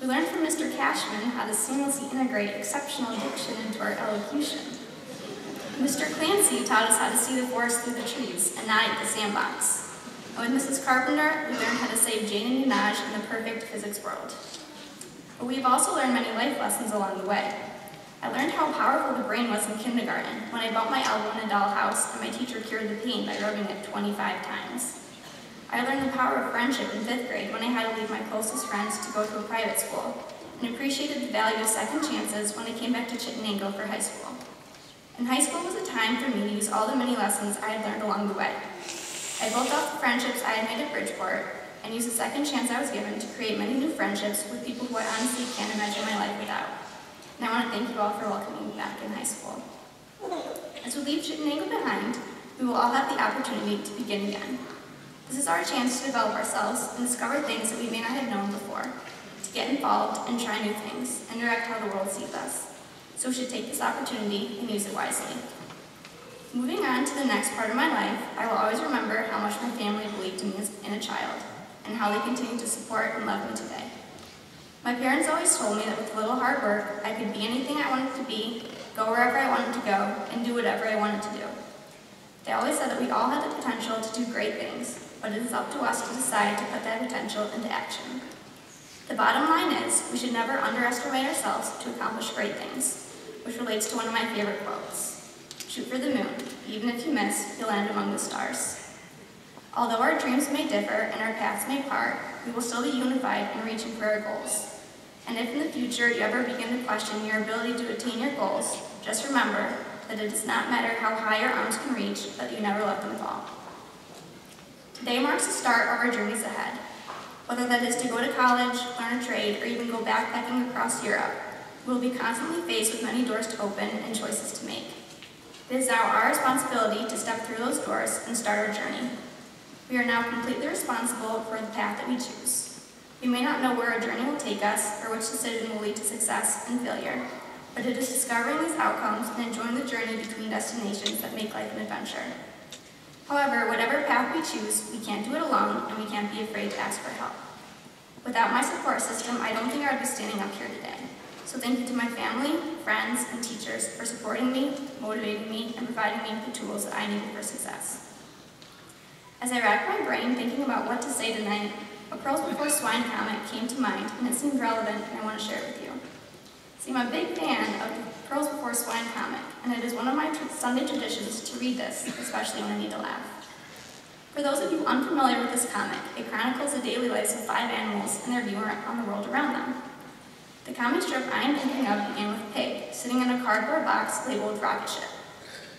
We learned from Mr. Cashman how to seamlessly integrate exceptional diction into our elocution. Mr. Clancy taught us how to see the forest through the trees and not the sandbox. And with Mrs. Carpenter, we learned how to save Jane and Minaj in the perfect physics world. But we've also learned many life lessons along the way. I learned how powerful the brain was in kindergarten when I bumped my elbow in a dollhouse and my teacher cured the pain by rubbing it 25 times. I learned the power of friendship in fifth grade when I had to leave my closest friends to go to a private school, and appreciated the value of second chances when I came back to Chittenango for high school. And high school was a time for me to use all the many lessons I had learned along the way. I built off the friendships I had made at Bridgeport, and used the second chance I was given to create many new friendships with people who I honestly can't imagine my life without. And I want to thank you all for welcoming me back in high school. As we leave Chittenango behind, we will all have the opportunity to begin again. This is our chance to develop ourselves and discover things that we may not have known before, to get involved and try new things, and direct how the world sees us. So we should take this opportunity and use it wisely. Moving on to the next part of my life, I will always remember how much my family believed in me as a child, and how they continue to support and love me today. My parents always told me that with a little hard work, I could be anything I wanted to be, go wherever I wanted to go, and do whatever I wanted to do. They always said that we all had the potential to do great things, but it is up to us to decide to put that potential into action. The bottom line is, we should never underestimate ourselves to accomplish great things, which relates to one of my favorite quotes. Shoot for the moon. Even if you miss, you'll land among the stars. Although our dreams may differ and our paths may part, we will still be unified in reaching for our goals. And if in the future you ever begin to question your ability to attain your goals, just remember that it does not matter how high your arms can reach, that you never let them fall. Today marks the start of our journeys ahead. Whether that is to go to college, learn a trade, or even go backpacking across Europe, we will be constantly faced with many doors to open and choices to make. It is now our responsibility to step through those doors and start our journey. We are now completely responsible for the path that we choose. We may not know where our journey will take us or which decision will lead to success and failure, but it is discovering these outcomes and enjoying the journey between destinations that make life an adventure. However, whatever path we choose, we can't do it alone and we can't be afraid to ask for help. Without my support system, I don't think I would be standing up here today. So thank you to my family, friends, and teachers for supporting me, motivating me, and providing me with the tools that I needed for success. As I racked my brain thinking about what to say tonight, a Pearls Before Swine comic came to mind, and it seemed relevant, and I want to share it with you. See, I'm a big fan of the Pearls Before Swine comic, and it is one of my Sunday traditions to read this, especially when I need to laugh. For those of you unfamiliar with this comic, it chronicles the daily lives of five animals and their view on the world around them. The comic strip I am thinking of began with Pig, sitting in a cardboard box labeled Rocket Ship.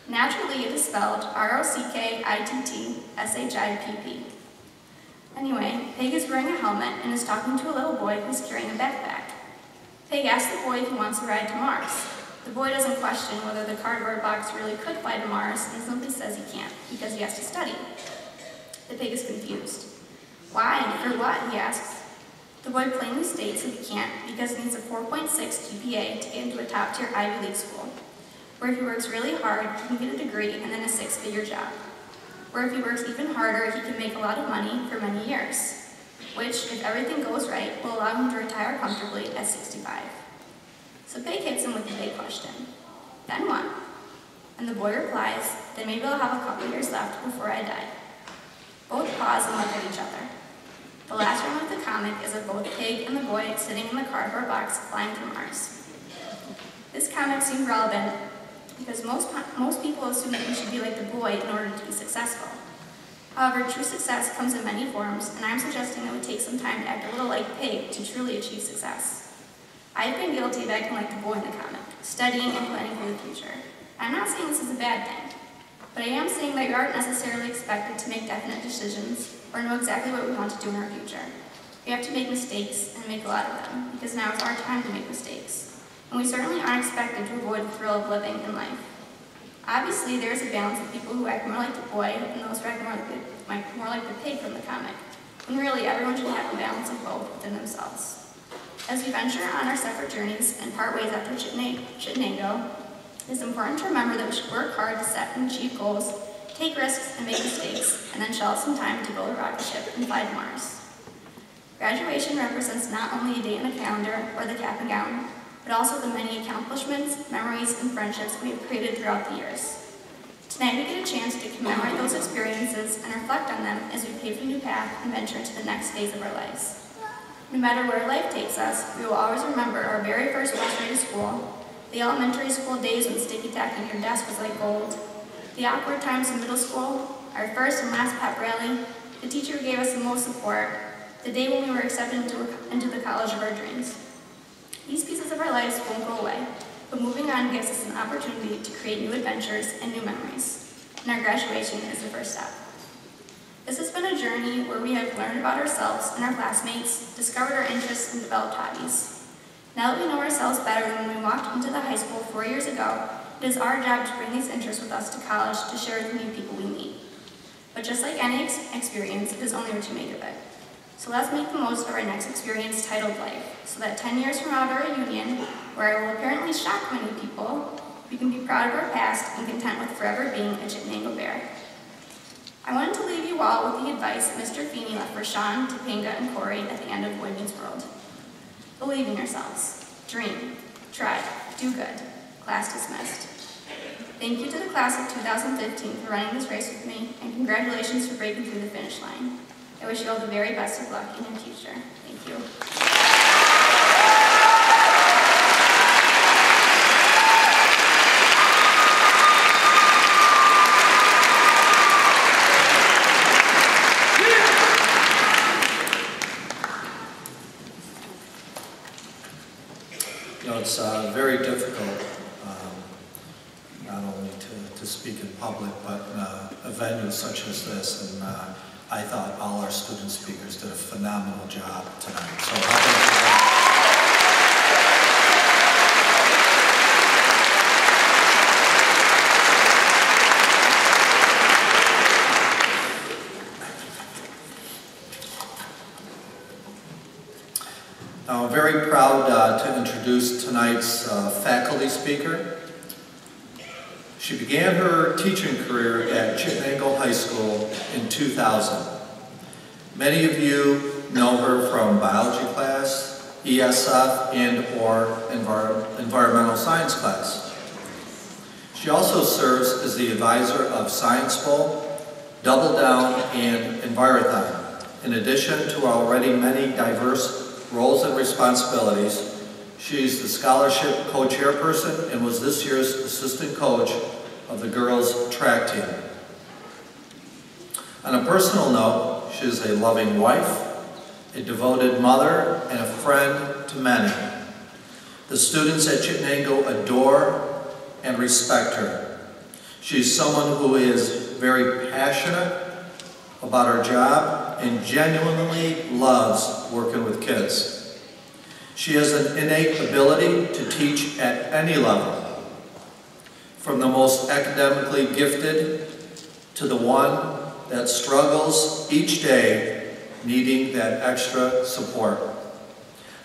Naturally, it is spelled R-O-C-K-I-T-T-S-H-I-P-P. Anyway, Pig is wearing a helmet and is talking to a little boy who's carrying a backpack. Pig asks the boy if he wants a ride to Mars. The boy doesn't question whether the cardboard box really could fly to Mars and simply says he can't because he has to study. The pig is confused. Why and for what, he asks. The boy plainly states that he can't because he needs a 4.6 GPA to get into a top-tier Ivy League school. where if he works really hard, he can get a degree and then a six-figure job. Where if he works even harder, he can make a lot of money for many years, which, if everything goes right, will allow him to retire comfortably at 65. So Pig hits him with the big question, then what? And the boy replies, then maybe I'll have a couple years left before I die. Both pause and look at each other. The last room of the comic is of both Pig and the boy sitting in the cardboard box flying to Mars. This comic seemed relevant because most, most people assume that you should be like the boy in order to be successful. However, true success comes in many forms, and I'm suggesting it would take some time to act a little like Pig to truly achieve success. I've been guilty of acting like the boy in the comic, studying and planning for the future. I'm not saying this is a bad thing, but I am saying that you aren't necessarily expected to make definite decisions or know exactly what we want to do in our future. We have to make mistakes and make a lot of them, because now is our time to make mistakes and we certainly aren't expected to avoid the thrill of living in life. Obviously, there is a balance of people who act more like the boy and those who act more like the, more like the pig from the comic, when really everyone should have a balance of both within themselves. As we venture on our separate journeys and part ways after Chittenango, it is important to remember that we should work hard to set and achieve goals, take risks and make mistakes, and then shell out some time to build a rocket ship and fly to Mars. Graduation represents not only a day in the calendar or the cap and gown, but also the many accomplishments, memories, and friendships we have created throughout the years. Tonight we get a chance to commemorate those experiences and reflect on them as we pave a new path and venture into the next phase of our lives. No matter where life takes us, we will always remember our very first bus ride school, the elementary school days when sticky tacking your desk was like gold, the awkward times in middle school, our first and last pep rally, the teacher who gave us the most support, the day when we were accepted into, into the college of our dreams. These pieces of our lives won't go away, but moving on gives us an opportunity to create new adventures and new memories. And our graduation is the first step. This has been a journey where we have learned about ourselves and our classmates, discovered our interests, and developed hobbies. Now that we know ourselves better than when we walked into the high school four years ago, it is our job to bring these interests with us to college to share with the new people we meet. But just like any ex experience, it is only what you make of it. So let's make the most of our next experience titled Life, so that 10 years from now at our reunion, where I will apparently shock many people, we can be proud of our past and content with forever being a Chittenango Bear. I wanted to leave you all with the advice Mr. Feeney left for Shawn, Topanga, and Cory at the end of Boy Meets World. Believe in yourselves. Dream. Try. Do good. Class dismissed. Thank you to the class of 2015 for running this race with me, and congratulations for breaking through the finish line. I wish you all the very best of luck in your future. Thank you. You know, it's uh, very difficult, um, not only to, to speak in public, but uh, a venue such as this. And uh, I thought all our student speakers did a phenomenal job tonight. So Now, I'm very proud uh, to introduce tonight's uh, faculty speaker. She began her teaching career at Chittenango High School in 2000. Many of you know her from biology class, ESF, and or envir environmental science class. She also serves as the advisor of Science Bowl, Double Down, and Envirothon. In addition to already many diverse roles and responsibilities, She's the scholarship co-chairperson and was this year's assistant coach of the girls track team. On a personal note, she is a loving wife, a devoted mother, and a friend to many. The students at Chittenango adore and respect her. She's someone who is very passionate about her job and genuinely loves working with kids. She has an innate ability to teach at any level from the most academically gifted to the one that struggles each day needing that extra support.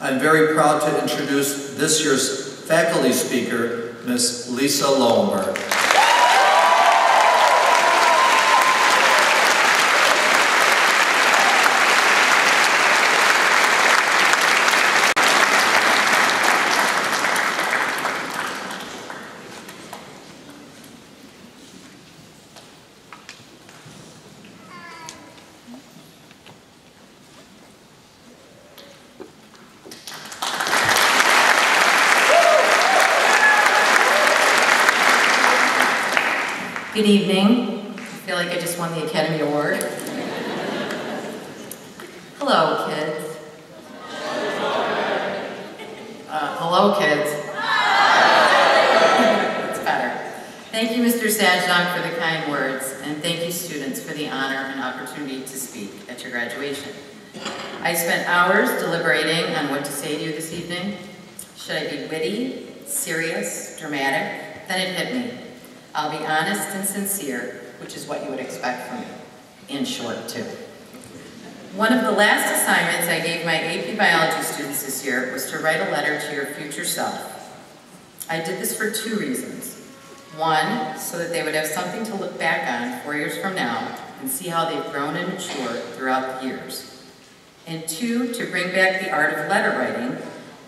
I'm very proud to introduce this year's faculty speaker, Ms. Lisa Lowenberg. Good evening. I feel like I just won the Academy Award. Hello, kids. Uh, hello, kids. That's better. Thank you, Mr. Sajdak, for the kind words, and thank you, students, for the honor and opportunity to speak at your graduation. I spent hours deliberating on what to say to you this evening. Should I be witty, serious, dramatic? Then it hit me. I'll be honest and sincere, which is what you would expect from me, in short, too. One of the last assignments I gave my AP biology students this year was to write a letter to your future self. I did this for two reasons. One, so that they would have something to look back on four years from now and see how they've grown and matured throughout the years. And two, to bring back the art of letter writing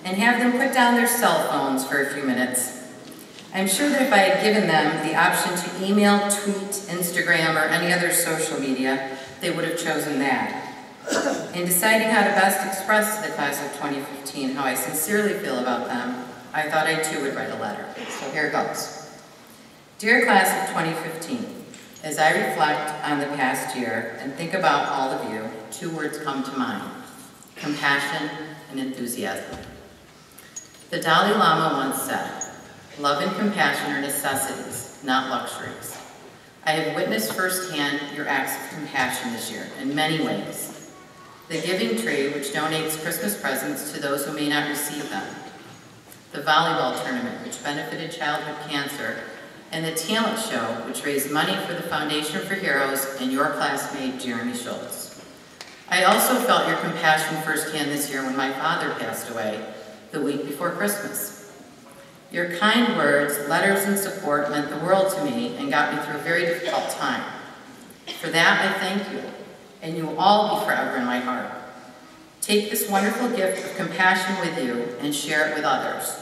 and have them put down their cell phones for a few minutes I'm sure that if I had given them the option to email, tweet, Instagram, or any other social media, they would have chosen that. In deciding how to best express to the class of 2015 how I sincerely feel about them, I thought I too would write a letter. So here goes. Dear class of 2015, as I reflect on the past year and think about all of you, two words come to mind, compassion and enthusiasm. The Dalai Lama once said, Love and compassion are necessities, not luxuries. I have witnessed firsthand your acts of compassion this year in many ways. The Giving Tree, which donates Christmas presents to those who may not receive them. The volleyball tournament, which benefited childhood cancer. And the talent show, which raised money for the Foundation for Heroes and your classmate, Jeremy Schultz. I also felt your compassion firsthand this year when my father passed away the week before Christmas. Your kind words, letters, and support meant the world to me and got me through a very difficult time. For that, I thank you, and you will all be forever in my heart. Take this wonderful gift of compassion with you and share it with others.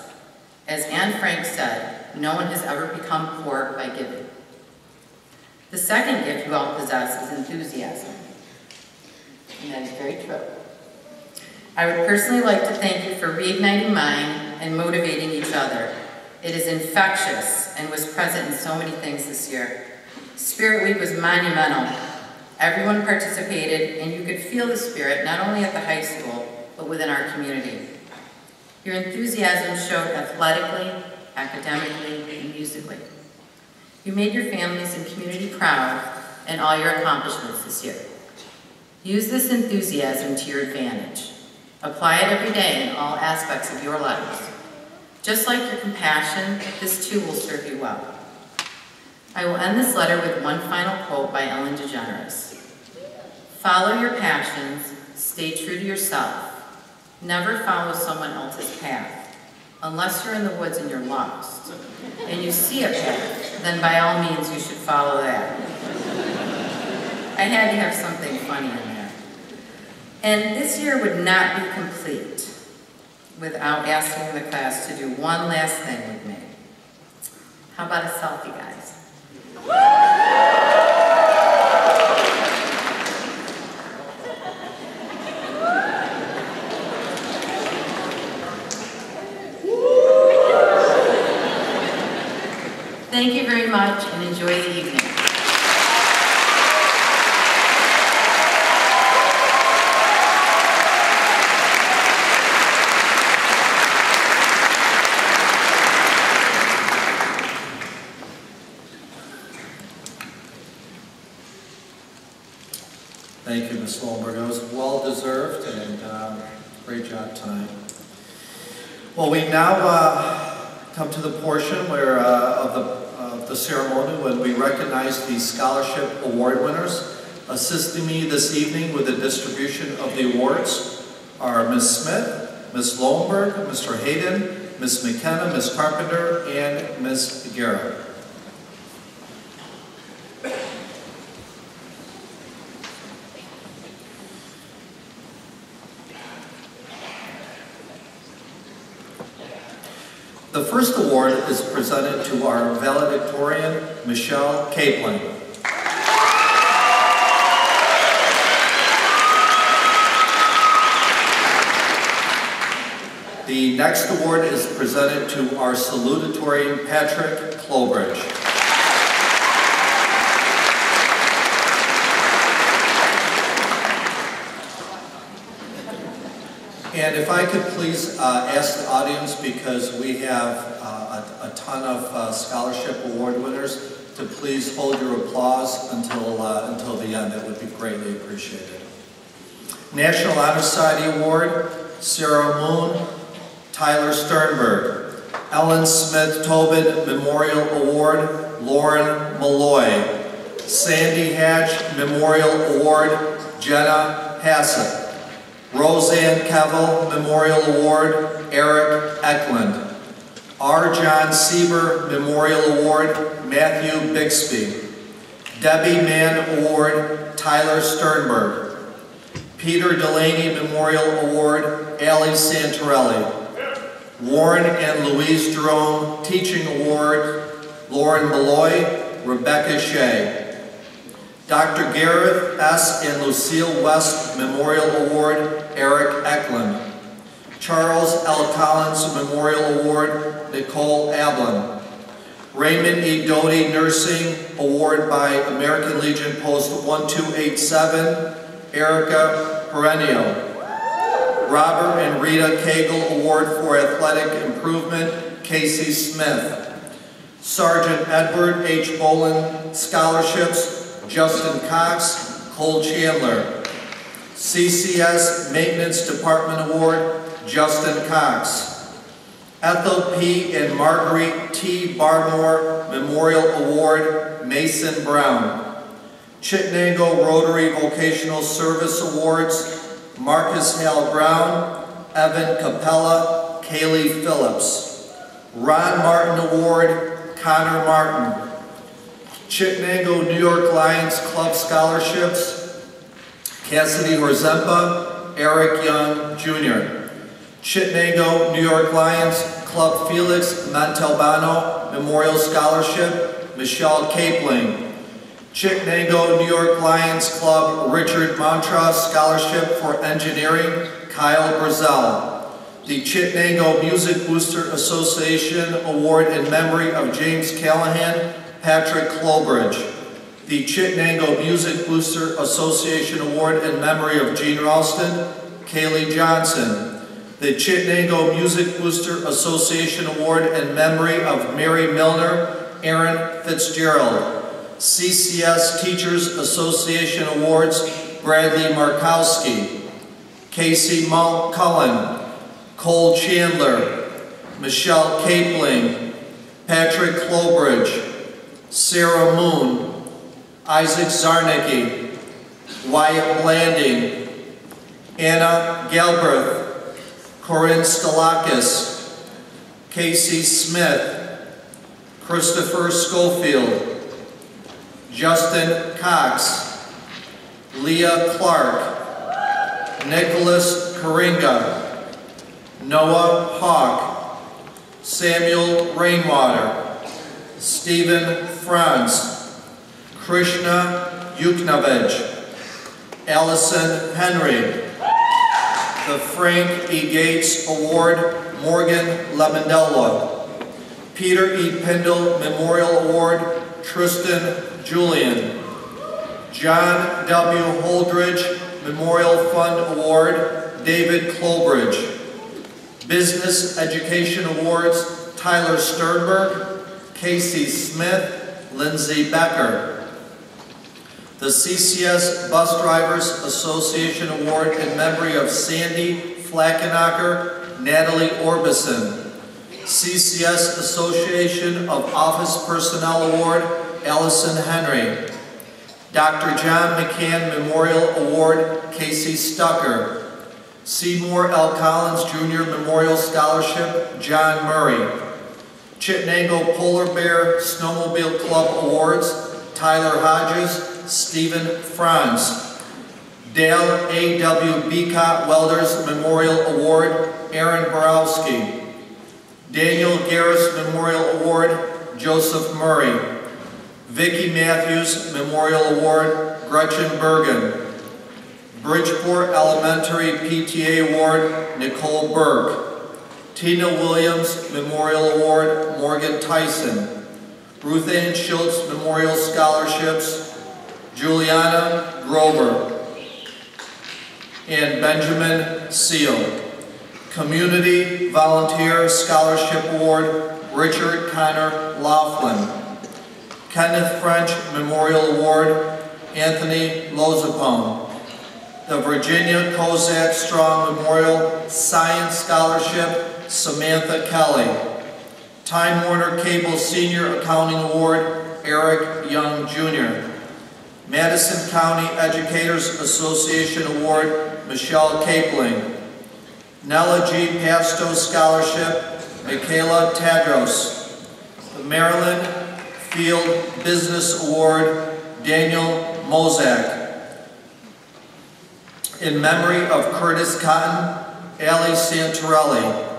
As Anne Frank said, no one has ever become poor by giving. The second gift you all possess is enthusiasm. And that is very true. I would personally like to thank you for reigniting mine and motivating each other. It is infectious and was present in so many things this year. Spirit Week was monumental. Everyone participated and you could feel the spirit not only at the high school, but within our community. Your enthusiasm showed athletically, academically, and musically. You made your families and community proud in all your accomplishments this year. Use this enthusiasm to your advantage. Apply it every day in all aspects of your lives. Just like your compassion, this too will serve you well. I will end this letter with one final quote by Ellen DeGeneres. Follow your passions, stay true to yourself. Never follow someone else's path. Unless you're in the woods and you're lost, and you see a path, then by all means you should follow that. I had to have something funny in there. And this year would not be complete without asking the class to do one last thing with me. How about a selfie, guys? Thank you very much and enjoy the evening. Well, we now uh, come to the portion where uh, of, the, of the ceremony when we recognize the scholarship award winners. Assisting me this evening with the distribution of the awards are Ms. Smith, Ms. Lowenberg, Mr. Hayden, Ms. McKenna, Ms. Carpenter, and Ms. Guerra. The first award is presented to our valedictorian, Michelle Capling. The next award is presented to our salutatorian, Patrick Clobridge. And if I could please uh, ask the audience, because we have uh, a, a ton of uh, scholarship award winners, to please hold your applause until, uh, until the end. That would be greatly appreciated. National Honor Society Award, Sarah Moon, Tyler Sternberg. Ellen Smith Tobin Memorial Award, Lauren Malloy. Sandy Hatch Memorial Award, Jenna Hassett. Roseanne Kevel Memorial Award, Eric Eklund. R. John Sieber Memorial Award, Matthew Bixby. Debbie Mann Award, Tyler Sternberg. Peter Delaney Memorial Award, Ali Santorelli. Warren and Louise Jerome Teaching Award, Lauren Malloy, Rebecca Shea. Dr. Gareth S. and Lucille West Memorial Award, Eric Eklund. Charles L. Collins Memorial Award, Nicole Ablin. Raymond E. Doty Nursing Award by American Legion Post 1287, Erica Perennial. Robert and Rita Cagle Award for Athletic Improvement, Casey Smith. Sergeant Edward H. Bolin Scholarships, Justin Cox, Cole Chandler. CCS Maintenance Department Award, Justin Cox. Ethel P. and Marguerite T. Barmore Memorial Award, Mason Brown. Chittenango Rotary Vocational Service Awards, Marcus Hale Brown, Evan Capella, Kaylee Phillips. Ron Martin Award, Connor Martin. Chittenango New York Lions Club Scholarships, Cassidy Horzempa, Eric Young Jr. Chittenango New York Lions Club Felix Montalbano Memorial Scholarship, Michelle Capling. Chittenango New York Lions Club Richard Montross Scholarship for Engineering, Kyle Brazel. The Chittenango Music Booster Association Award in memory of James Callahan, Patrick Clobridge the Chittenango Music Booster Association Award in memory of Gene Ralston, Kaylee Johnson. The Chittenango Music Booster Association Award in memory of Mary Milner, Aaron Fitzgerald. CCS Teachers Association Awards, Bradley Markowski. Casey Cullen, Cole Chandler, Michelle Capling, Patrick Clobridge, Sarah Moon, Isaac Zarnicki, Wyatt Blanding, Anna Galbraith, Corinne Stalakis, Casey Smith, Christopher Schofield, Justin Cox, Leah Clark, Nicholas Karinga, Noah Hawk, Samuel Rainwater, Stephen Franz, Krishna Yuknavej, Allison Henry, the Frank E. Gates Award, Morgan Lemondella, Peter E. Pendle Memorial Award, Tristan Julian, John W. Holdridge Memorial Fund Award, David Clobridge, Business Education Awards, Tyler Sternberg, Casey Smith, Lindsay Becker, the CCS Bus Drivers Association Award in memory of Sandy Flackenacker, Natalie Orbison. CCS Association of Office Personnel Award, Allison Henry. Dr. John McCann Memorial Award, Casey Stucker. Seymour L. Collins Jr. Memorial Scholarship, John Murray. Chittenango Polar Bear Snowmobile Club Awards, Tyler Hodges, Stephen Franz. Dale A.W. Beacott Welders Memorial Award, Aaron Borowski. Daniel Garris Memorial Award, Joseph Murray. Vicki Matthews Memorial Award, Gretchen Bergen. Bridgeport Elementary PTA Award, Nicole Burke. Tina Williams Memorial Award, Morgan Tyson. Ruth Ann Schultz Memorial Scholarships, Juliana Grover. And Benjamin Seal. Community Volunteer Scholarship Award, Richard Connor Laughlin. Kenneth French Memorial Award, Anthony Lozapone the Virginia Kozak Strong Memorial Science Scholarship, Samantha Kelly. Time Warner Cable Senior Accounting Award, Eric Young Jr. Madison County Educators Association Award, Michelle Capling. Nella G. Pasto Scholarship, Michaela Tadros. The Maryland Field Business Award, Daniel Mozak in memory of Curtis Cotton, Ali Santorelli.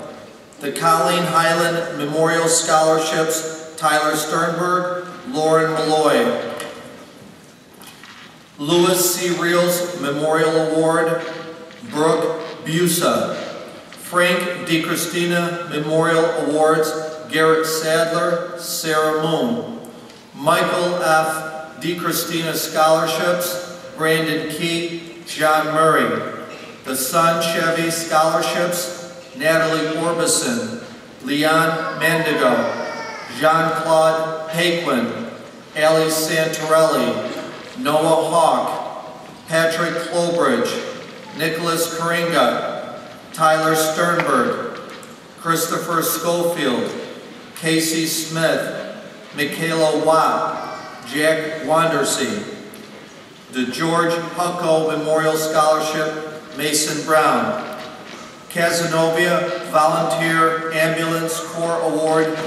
The Colleen Highland Memorial Scholarships, Tyler Sternberg, Lauren Malloy. Louis C. Reels Memorial Award, Brooke Busa. Frank DiChristina Memorial Awards, Garrett Sadler, Sarah Moon. Michael F. DiChristina Scholarships, Brandon Key, John Murray. The Sun Chevy Scholarships, Natalie Orbison, Leon Mendigo, Jean-Claude Paquin, Ali Santorelli, Noah Hawk, Patrick Clobridge, Nicholas Karinga, Tyler Sternberg, Christopher Schofield, Casey Smith, Michaela Watt, Jack Wandersee, the George Hucko Memorial Scholarship, Mason Brown. Cazenovia Volunteer Ambulance Corps Award,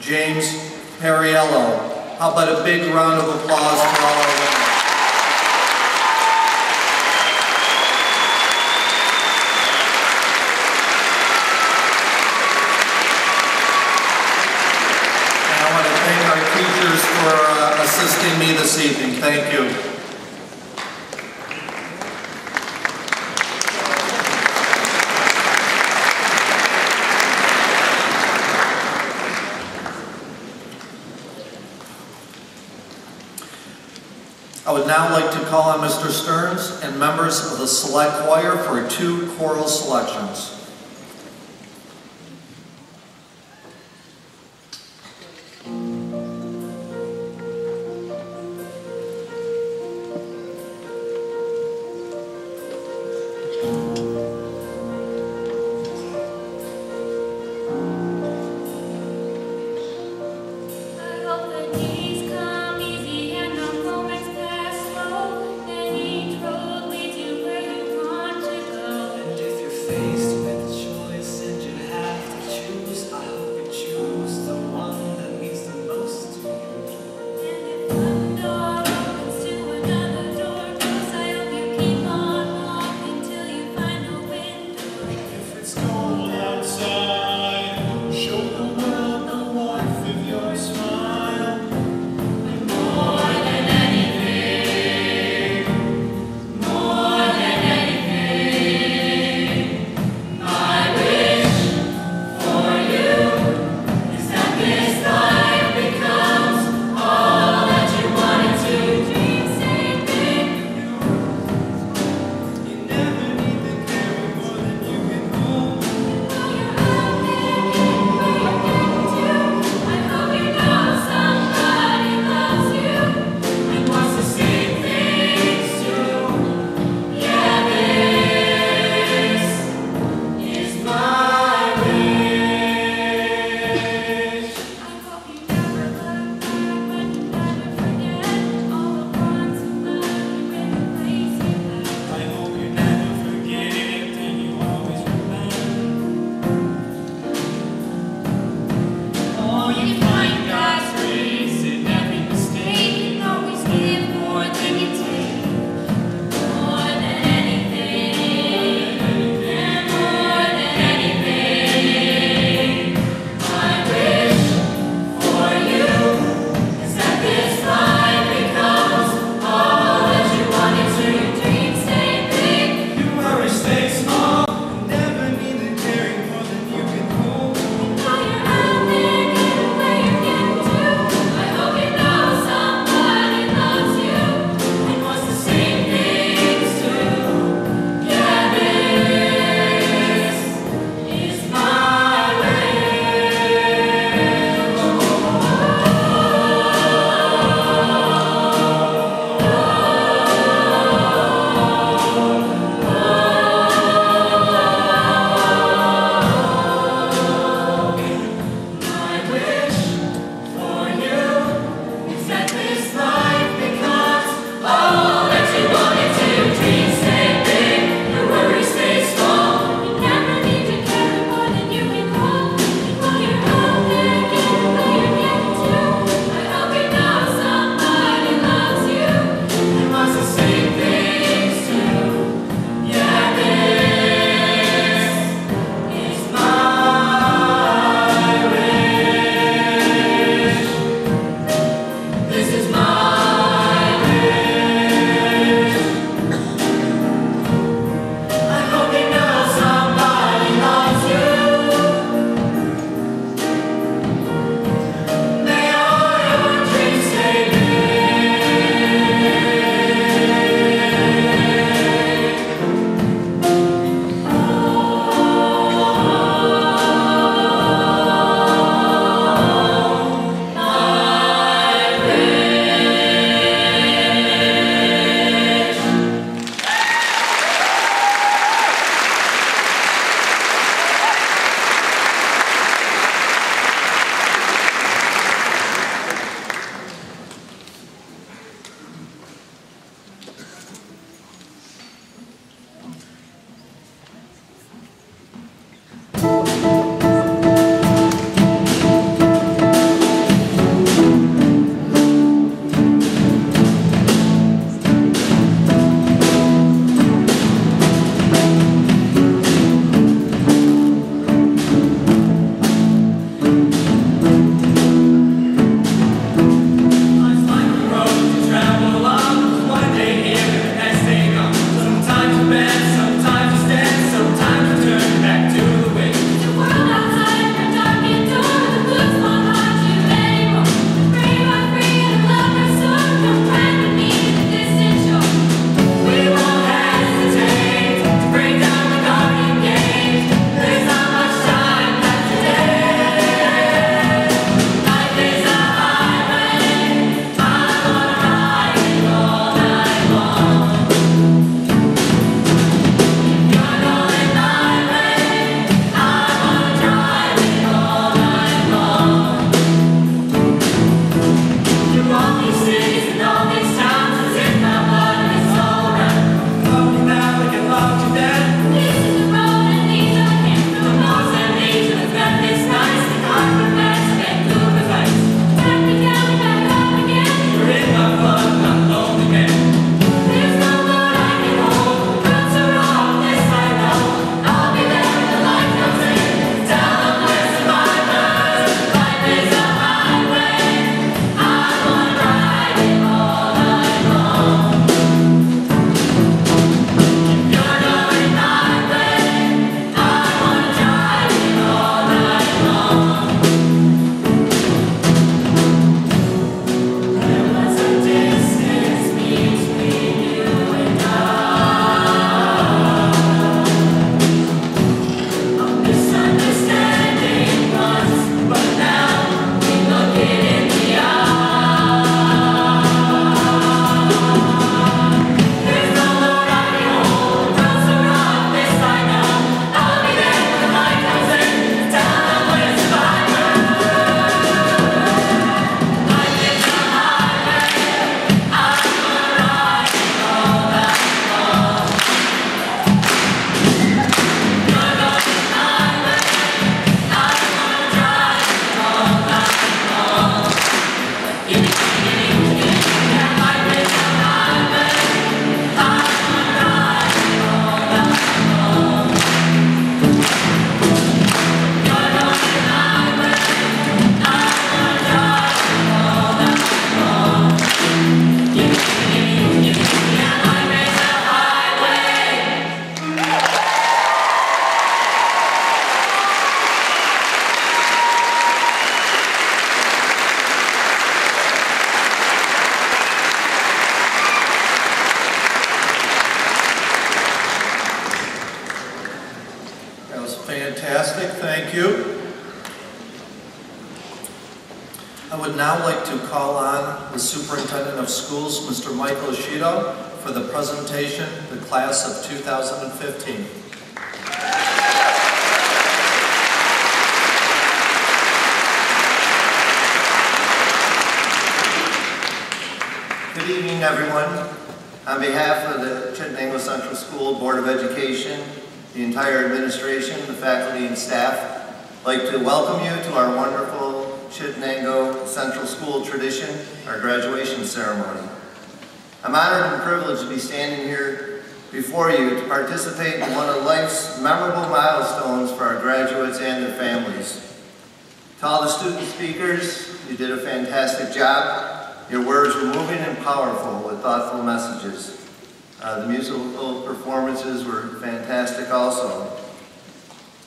James Perriello. How about a big round of applause for all of winners? And I want to thank our teachers for uh, assisting me this evening. Thank you. I would now like to call on Mr. Stearns and members of the select choir for two choral selections.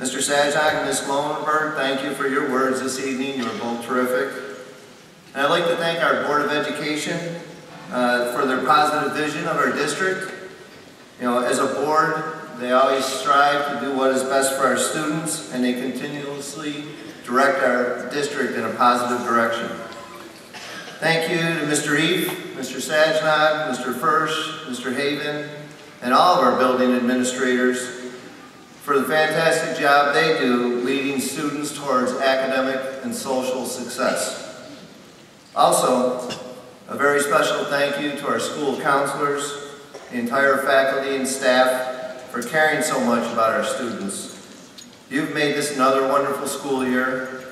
Mr. Sajdak and Ms. Lowenberg, thank you for your words this evening. You were both terrific. And I'd like to thank our Board of Education uh, for their positive vision of our district. You know, as a board, they always strive to do what is best for our students, and they continuously direct our district in a positive direction. Thank you to Mr. Eve, Mr. Sajnad, Mr. Fursh, Mr. Haven, and all of our building administrators for the fantastic job they do leading students towards academic and social success. Also, a very special thank you to our school counselors, the entire faculty and staff for caring so much about our students. You've made this another wonderful school year,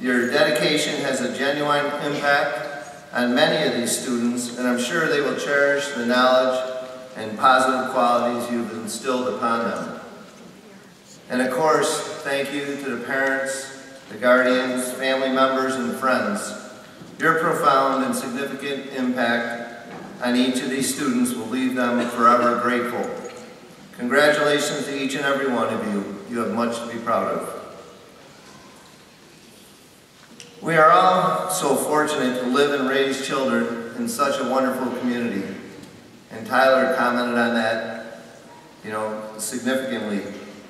your dedication has a genuine impact on many of these students, and I'm sure they will cherish the knowledge and positive qualities you've instilled upon them. And of course, thank you to the parents, the guardians, family members, and friends. Your profound and significant impact on each of these students will leave them forever grateful. Congratulations to each and every one of you. You have much to be proud of. We are all so fortunate to live and raise children in such a wonderful community. And Tyler commented on that, you know, significantly.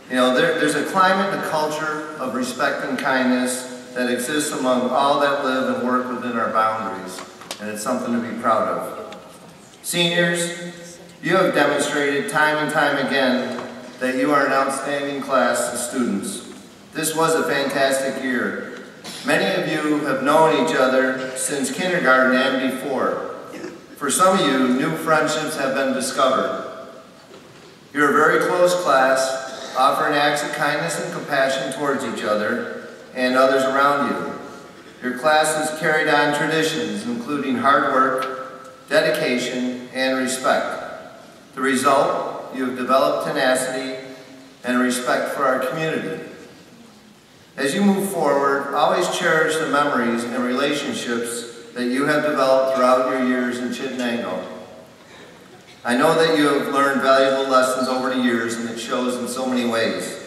You know, there, there's a climate and a culture of respect and kindness that exists among all that live and work within our boundaries. And it's something to be proud of. Seniors, you have demonstrated time and time again that you are an outstanding class of students. This was a fantastic year, Many of you have known each other since kindergarten and before. For some of you, new friendships have been discovered. You're a very close class, offering acts of kindness and compassion towards each other and others around you. Your class has carried on traditions, including hard work, dedication, and respect. The result, you have developed tenacity and respect for our community. As you move forward, always cherish the memories and relationships that you have developed throughout your years in Chittenango. I know that you have learned valuable lessons over the years and it shows in so many ways.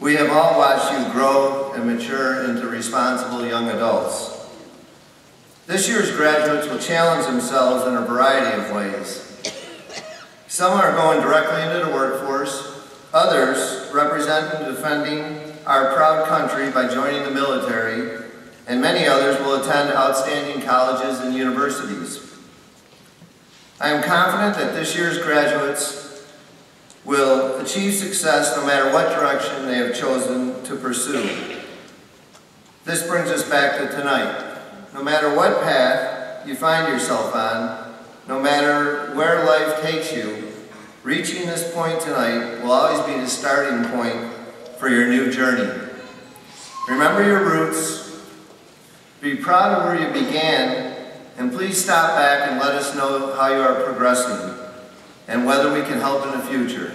We have all watched you grow and mature into responsible young adults. This year's graduates will challenge themselves in a variety of ways. Some are going directly into the workforce, others represent and defending our proud country by joining the military, and many others will attend outstanding colleges and universities. I am confident that this year's graduates will achieve success no matter what direction they have chosen to pursue. This brings us back to tonight. No matter what path you find yourself on, no matter where life takes you, reaching this point tonight will always be the starting point for your new journey. Remember your roots, be proud of where you began, and please stop back and let us know how you are progressing and whether we can help in the future.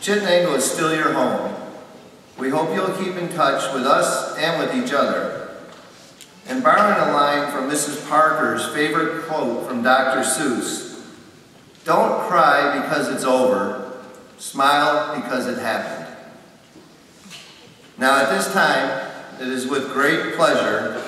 Chittenango is still your home. We hope you'll keep in touch with us and with each other. And borrowing a line from Mrs. Parker's favorite quote from Dr. Seuss, don't cry because it's over, smile because it happened. Now at this time, it is with great pleasure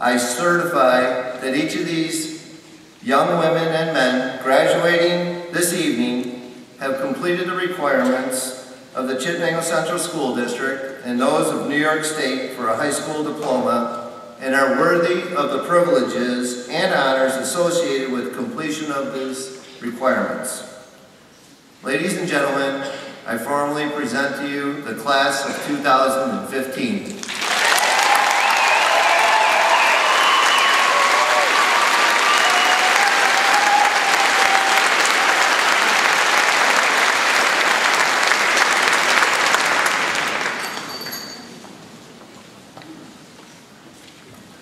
I certify that each of these young women and men graduating this evening have completed the requirements of the Chittenango Central School District and those of New York State for a high school diploma and are worthy of the privileges and honors associated with completion of these requirements. Ladies and gentlemen, I formally present to you the class of 2015.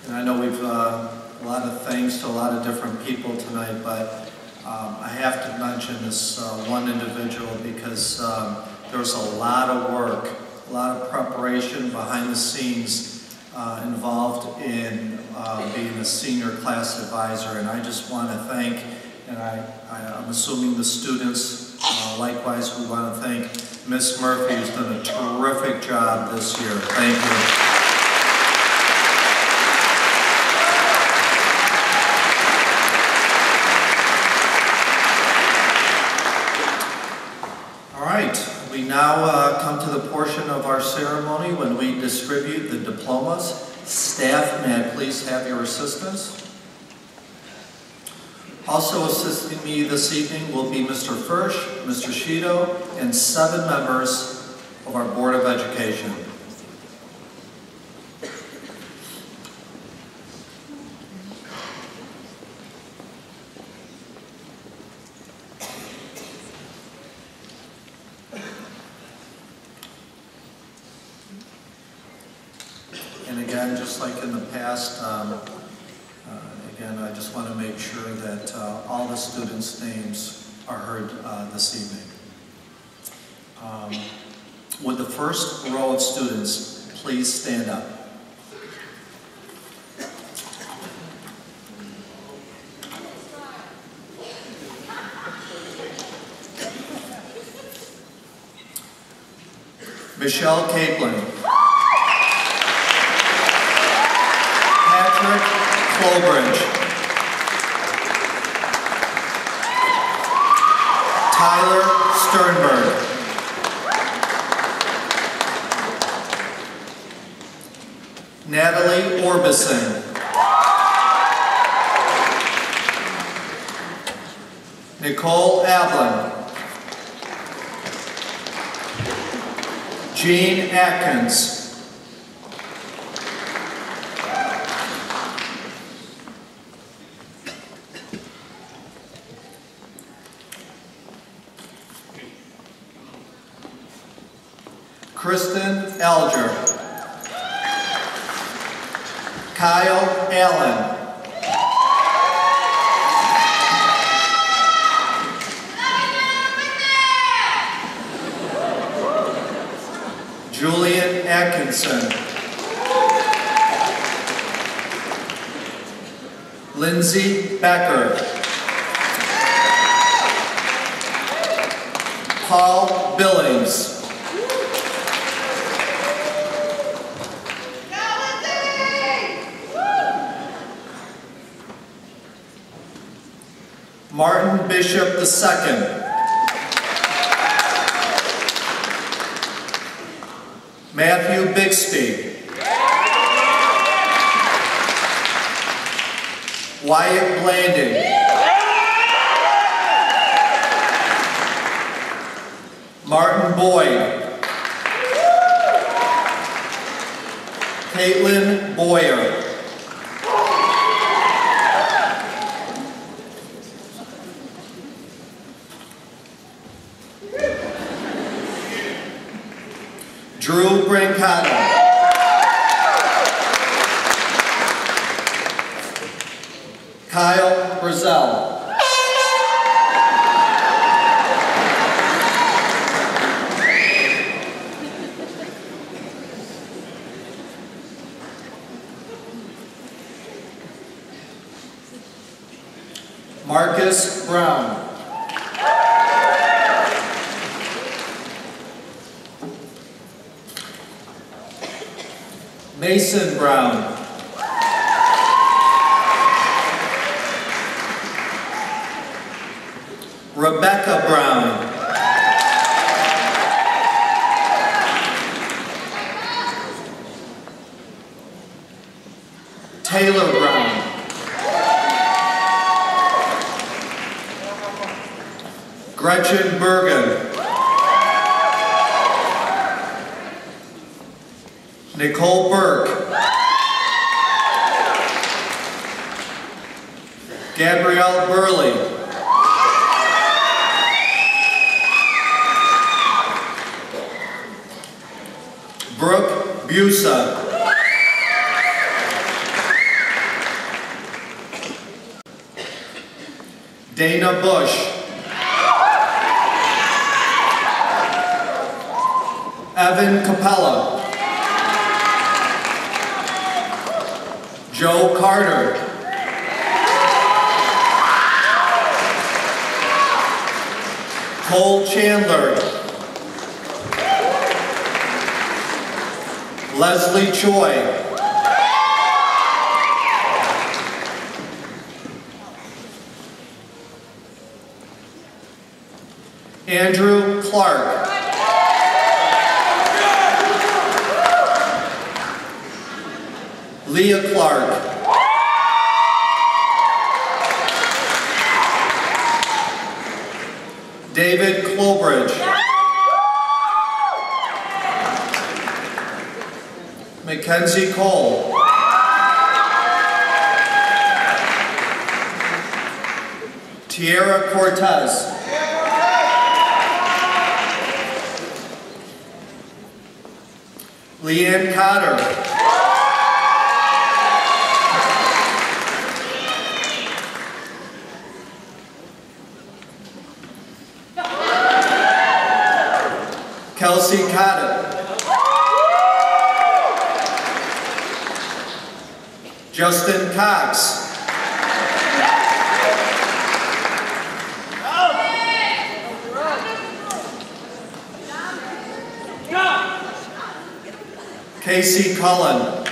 And I know we've, uh, a lot of thanks to a lot of different people tonight, but um, I have to mention this uh, one individual because um, there was a lot of work, a lot of preparation behind the scenes uh, involved in uh, being a senior class advisor. And I just want to thank, and I, I- I'm assuming the students, uh, likewise, we want to thank Miss Murphy, who's done a terrific job this year. Thank you. All right, we now uh, come to the portion of our ceremony when we distribute the diplomas. Staff, may I please have your assistance? Also assisting me this evening will be Mr. Fursch, Mr. Shido, and seven members of our Board of Education. And again, just past, um, uh, again, I just want to make sure that uh, all the students' names are heard uh, this evening. Um, Would the first row of students please stand up? Michelle Capling. Patrick Clobridge. Tyler Sternberg. Natalie Orbison. Nicole Avlin. Jean Atkins. Kristen Alger. Kyle Allen. Julian Atkinson. Lindsay Becker. Paul Billings. Bishop II. Matthew Bixby. Wyatt Blanding. Martin Boyd. Caitlin Boyer. Kyle Brazell. Marcus Brown. Mason Brown. Rebecca Brown. Gretchen Bergen. Nicole Burke. Gabrielle Burley. Brooke Busa. Dana Bush. Evan Capella. Joe Carter. Cole Chandler. Leslie Choi. Andrew Clark. Leah Clark. David Clobridge. Mackenzie Cole. Tierra Cortez. Leanne Cotter. Kelsey Cotter. Justin Cox. Casey Cullen.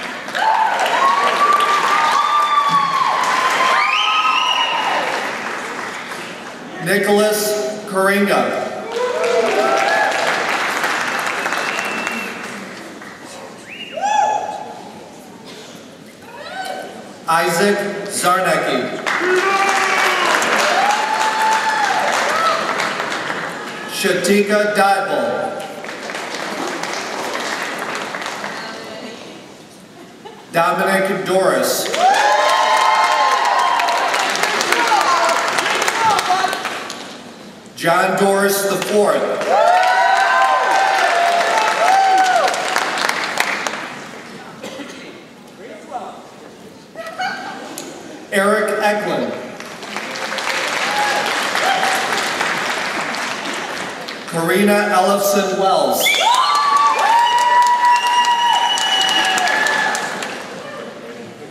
Nicholas Coringa. Isaac Zarnecki. Shatika Dibble. Dominic Doris. John Doris the fourth. Eric Eklund. Karina Ellison Wells.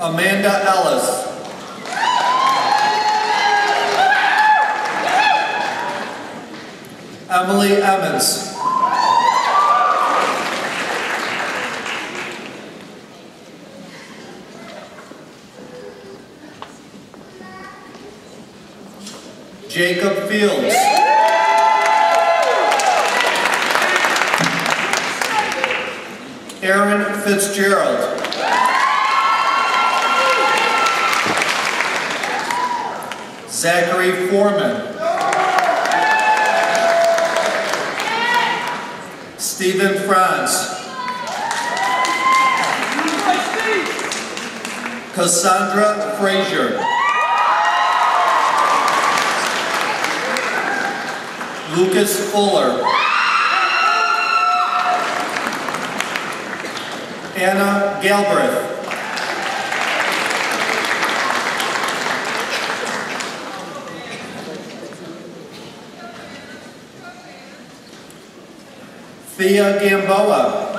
Amanda Ellis. Emily Emmons. Jacob Fields. Aaron Fitzgerald. Zachary Foreman. Stephen Franz. Cassandra Frazier. Lucas Fuller. Anna Galbraith. Thea Gamboa.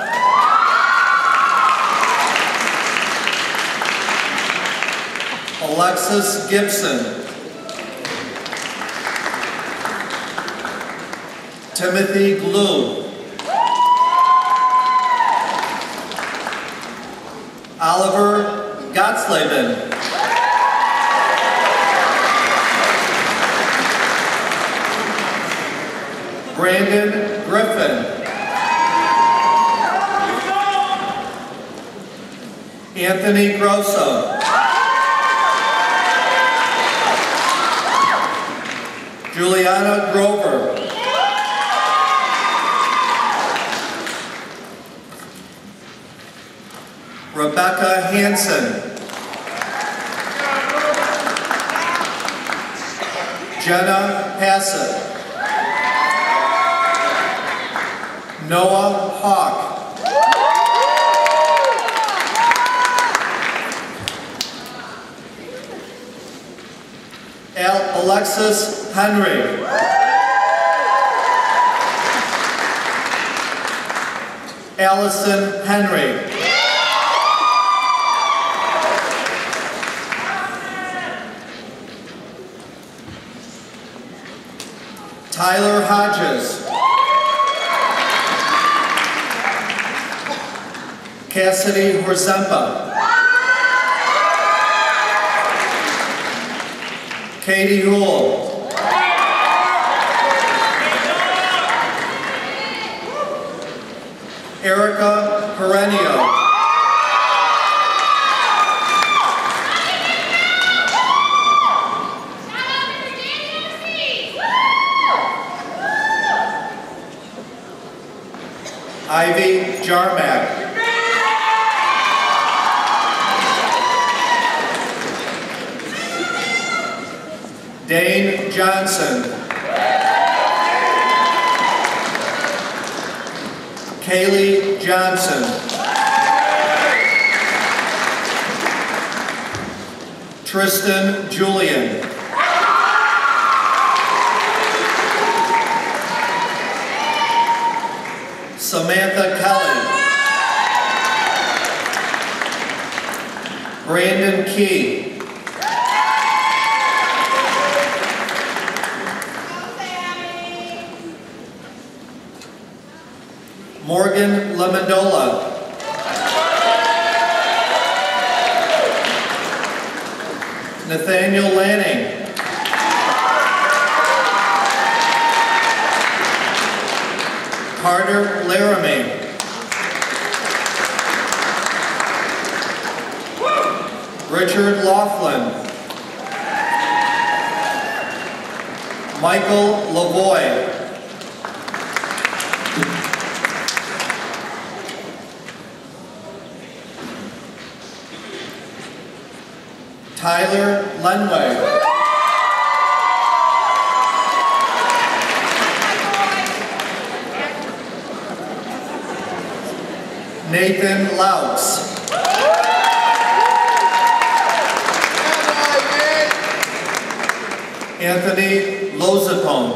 Alexis Gibson. Timothy Glue. Oliver Gotsleben. Brandon Griffin. Anthony Grosso. Juliana Grover. Rebecca Hansen. Jenna Hassett. Noah Hawk. Al- Alexis Henry. Allison Henry. Tyler Hodges. Cassidy Horzempa. Katie Houle. Erica Perenio. Ivy Jarmack. Dane Johnson. Kaylee Johnson. Tristan Julian. Samantha Kelly. Brandon Key. Morgan Lemondola. Nathaniel Lanning. Richard Laughlin. Michael Lavoy. Tyler Lenway. Nathan Louts. Anthony Lozapone.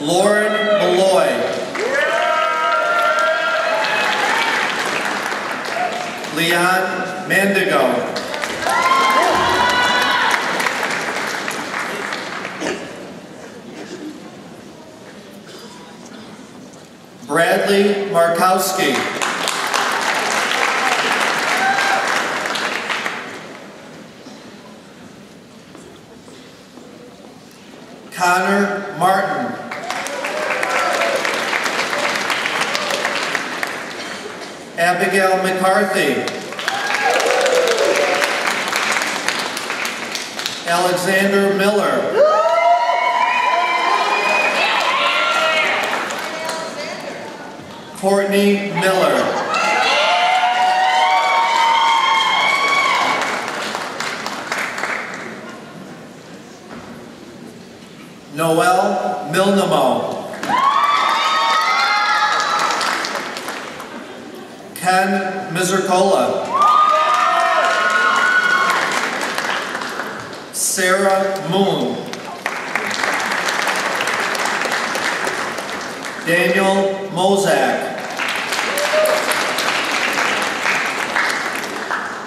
Lauren Malloy. Leon Mandigo. Bradley Markowski. Connor Martin. Abigail McCarthy. Alexander Miller. Courtney Miller. Noel Milnamo. Ken Mizercola. Sarah Moon. Daniel Mozak.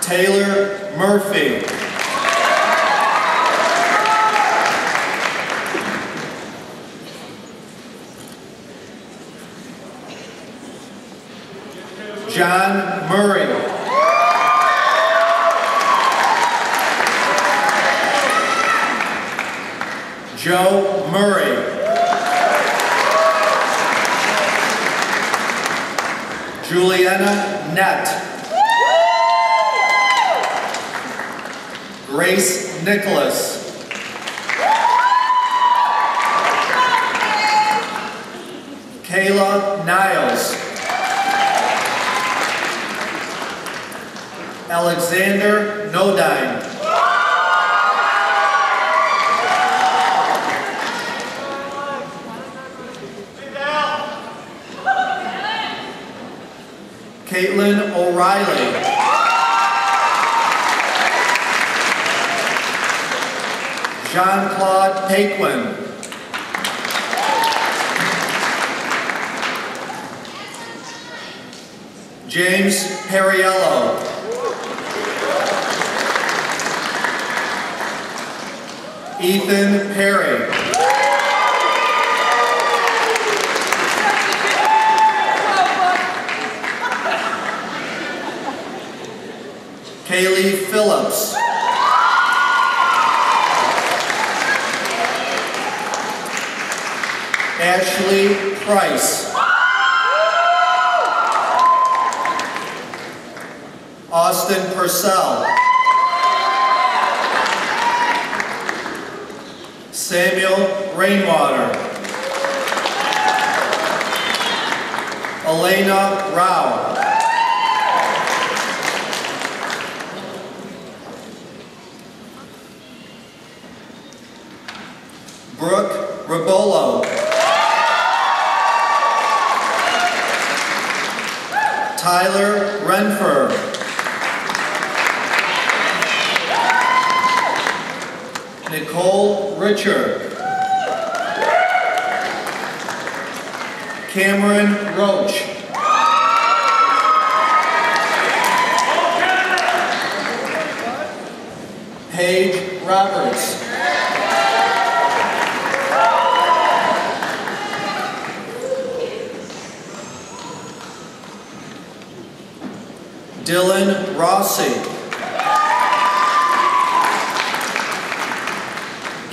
Taylor Murphy. John Murray. Joe Murray. Juliana Nett. Grace Nicholas. Jean-Claude Paquin. Dylan Rossi.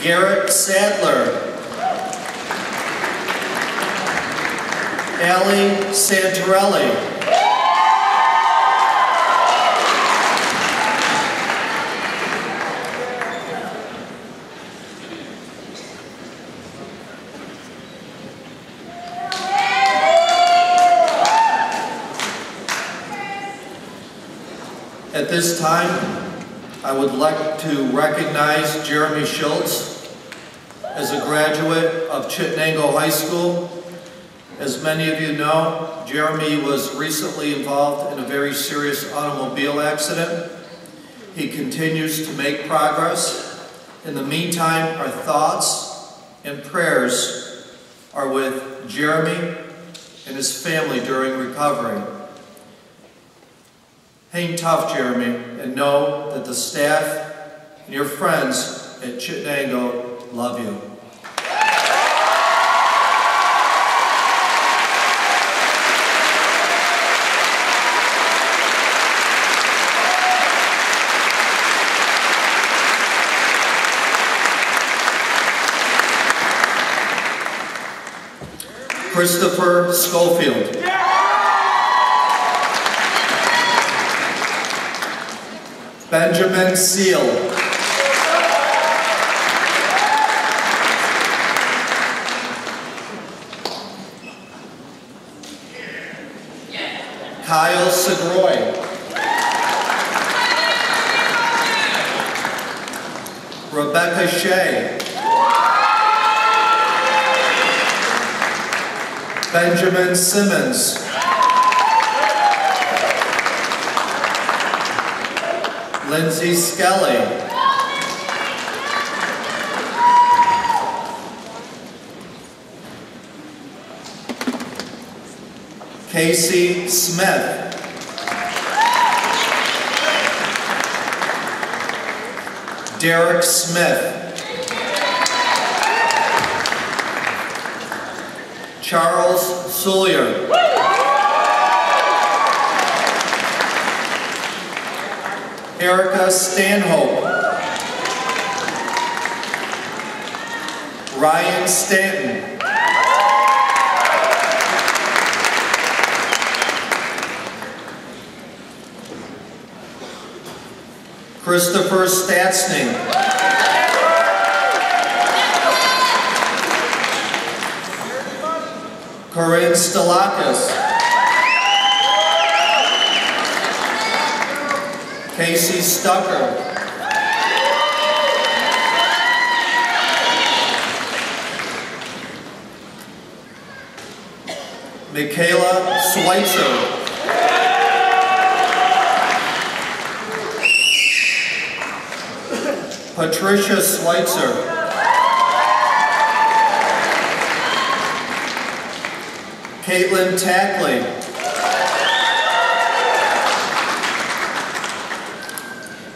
Garrett Sadler. Allie Santorelli. This time, I would like to recognize Jeremy Schultz as a graduate of Chittenango High School. As many of you know, Jeremy was recently involved in a very serious automobile accident. He continues to make progress. In the meantime, our thoughts and prayers are with Jeremy and his family during recovery. Hang tough, Jeremy, and know that the staff and your friends at Chittenango love you. Christopher Schofield. Benjamin Seal. Kyle Segroy. Rebecca Shea. Benjamin Simmons. Lindsay Skelly. Casey Smith. Derek Smith. Charles Sullier. Erica Stanhope. Ryan Stanton. Christopher Statsning. Corinne Stalakis. Casey Stucker. Michaela Schweitzer. Patricia Schweitzer. Caitlin Tackley.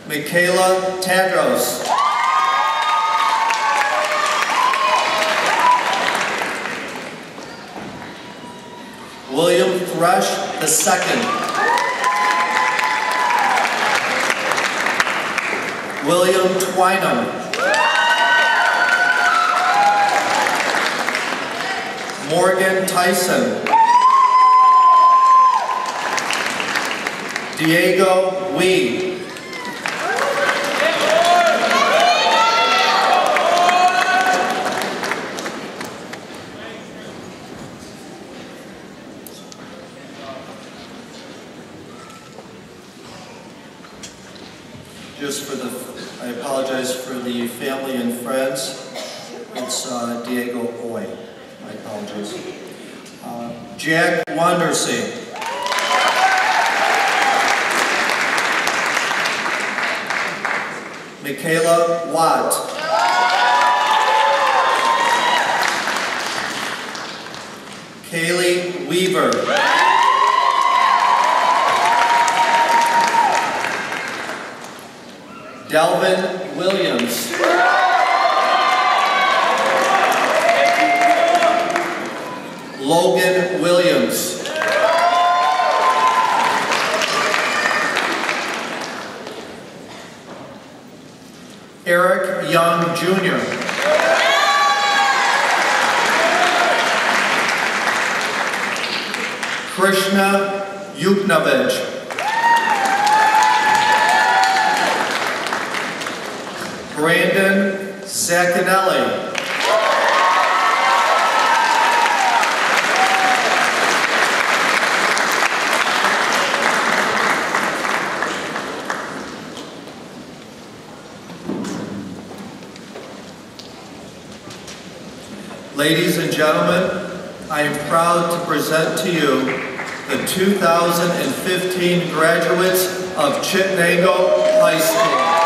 Michaela Tadros. William Thresh II. William Twynham. Morgan Tyson. Diego Wee. Just for the, I apologize for the family and friends. It's uh, Diego Oy. I apologize. Uh, Jack Wandersee. Michaela Watt. Kaylee Weaver. Delvin Williams. Logan Williams. Eric Young Jr. Krishna Yuknavich. Brandon Zaccanelli. Ladies and gentlemen, I am proud to present to you the 2015 graduates of Chittenango High School.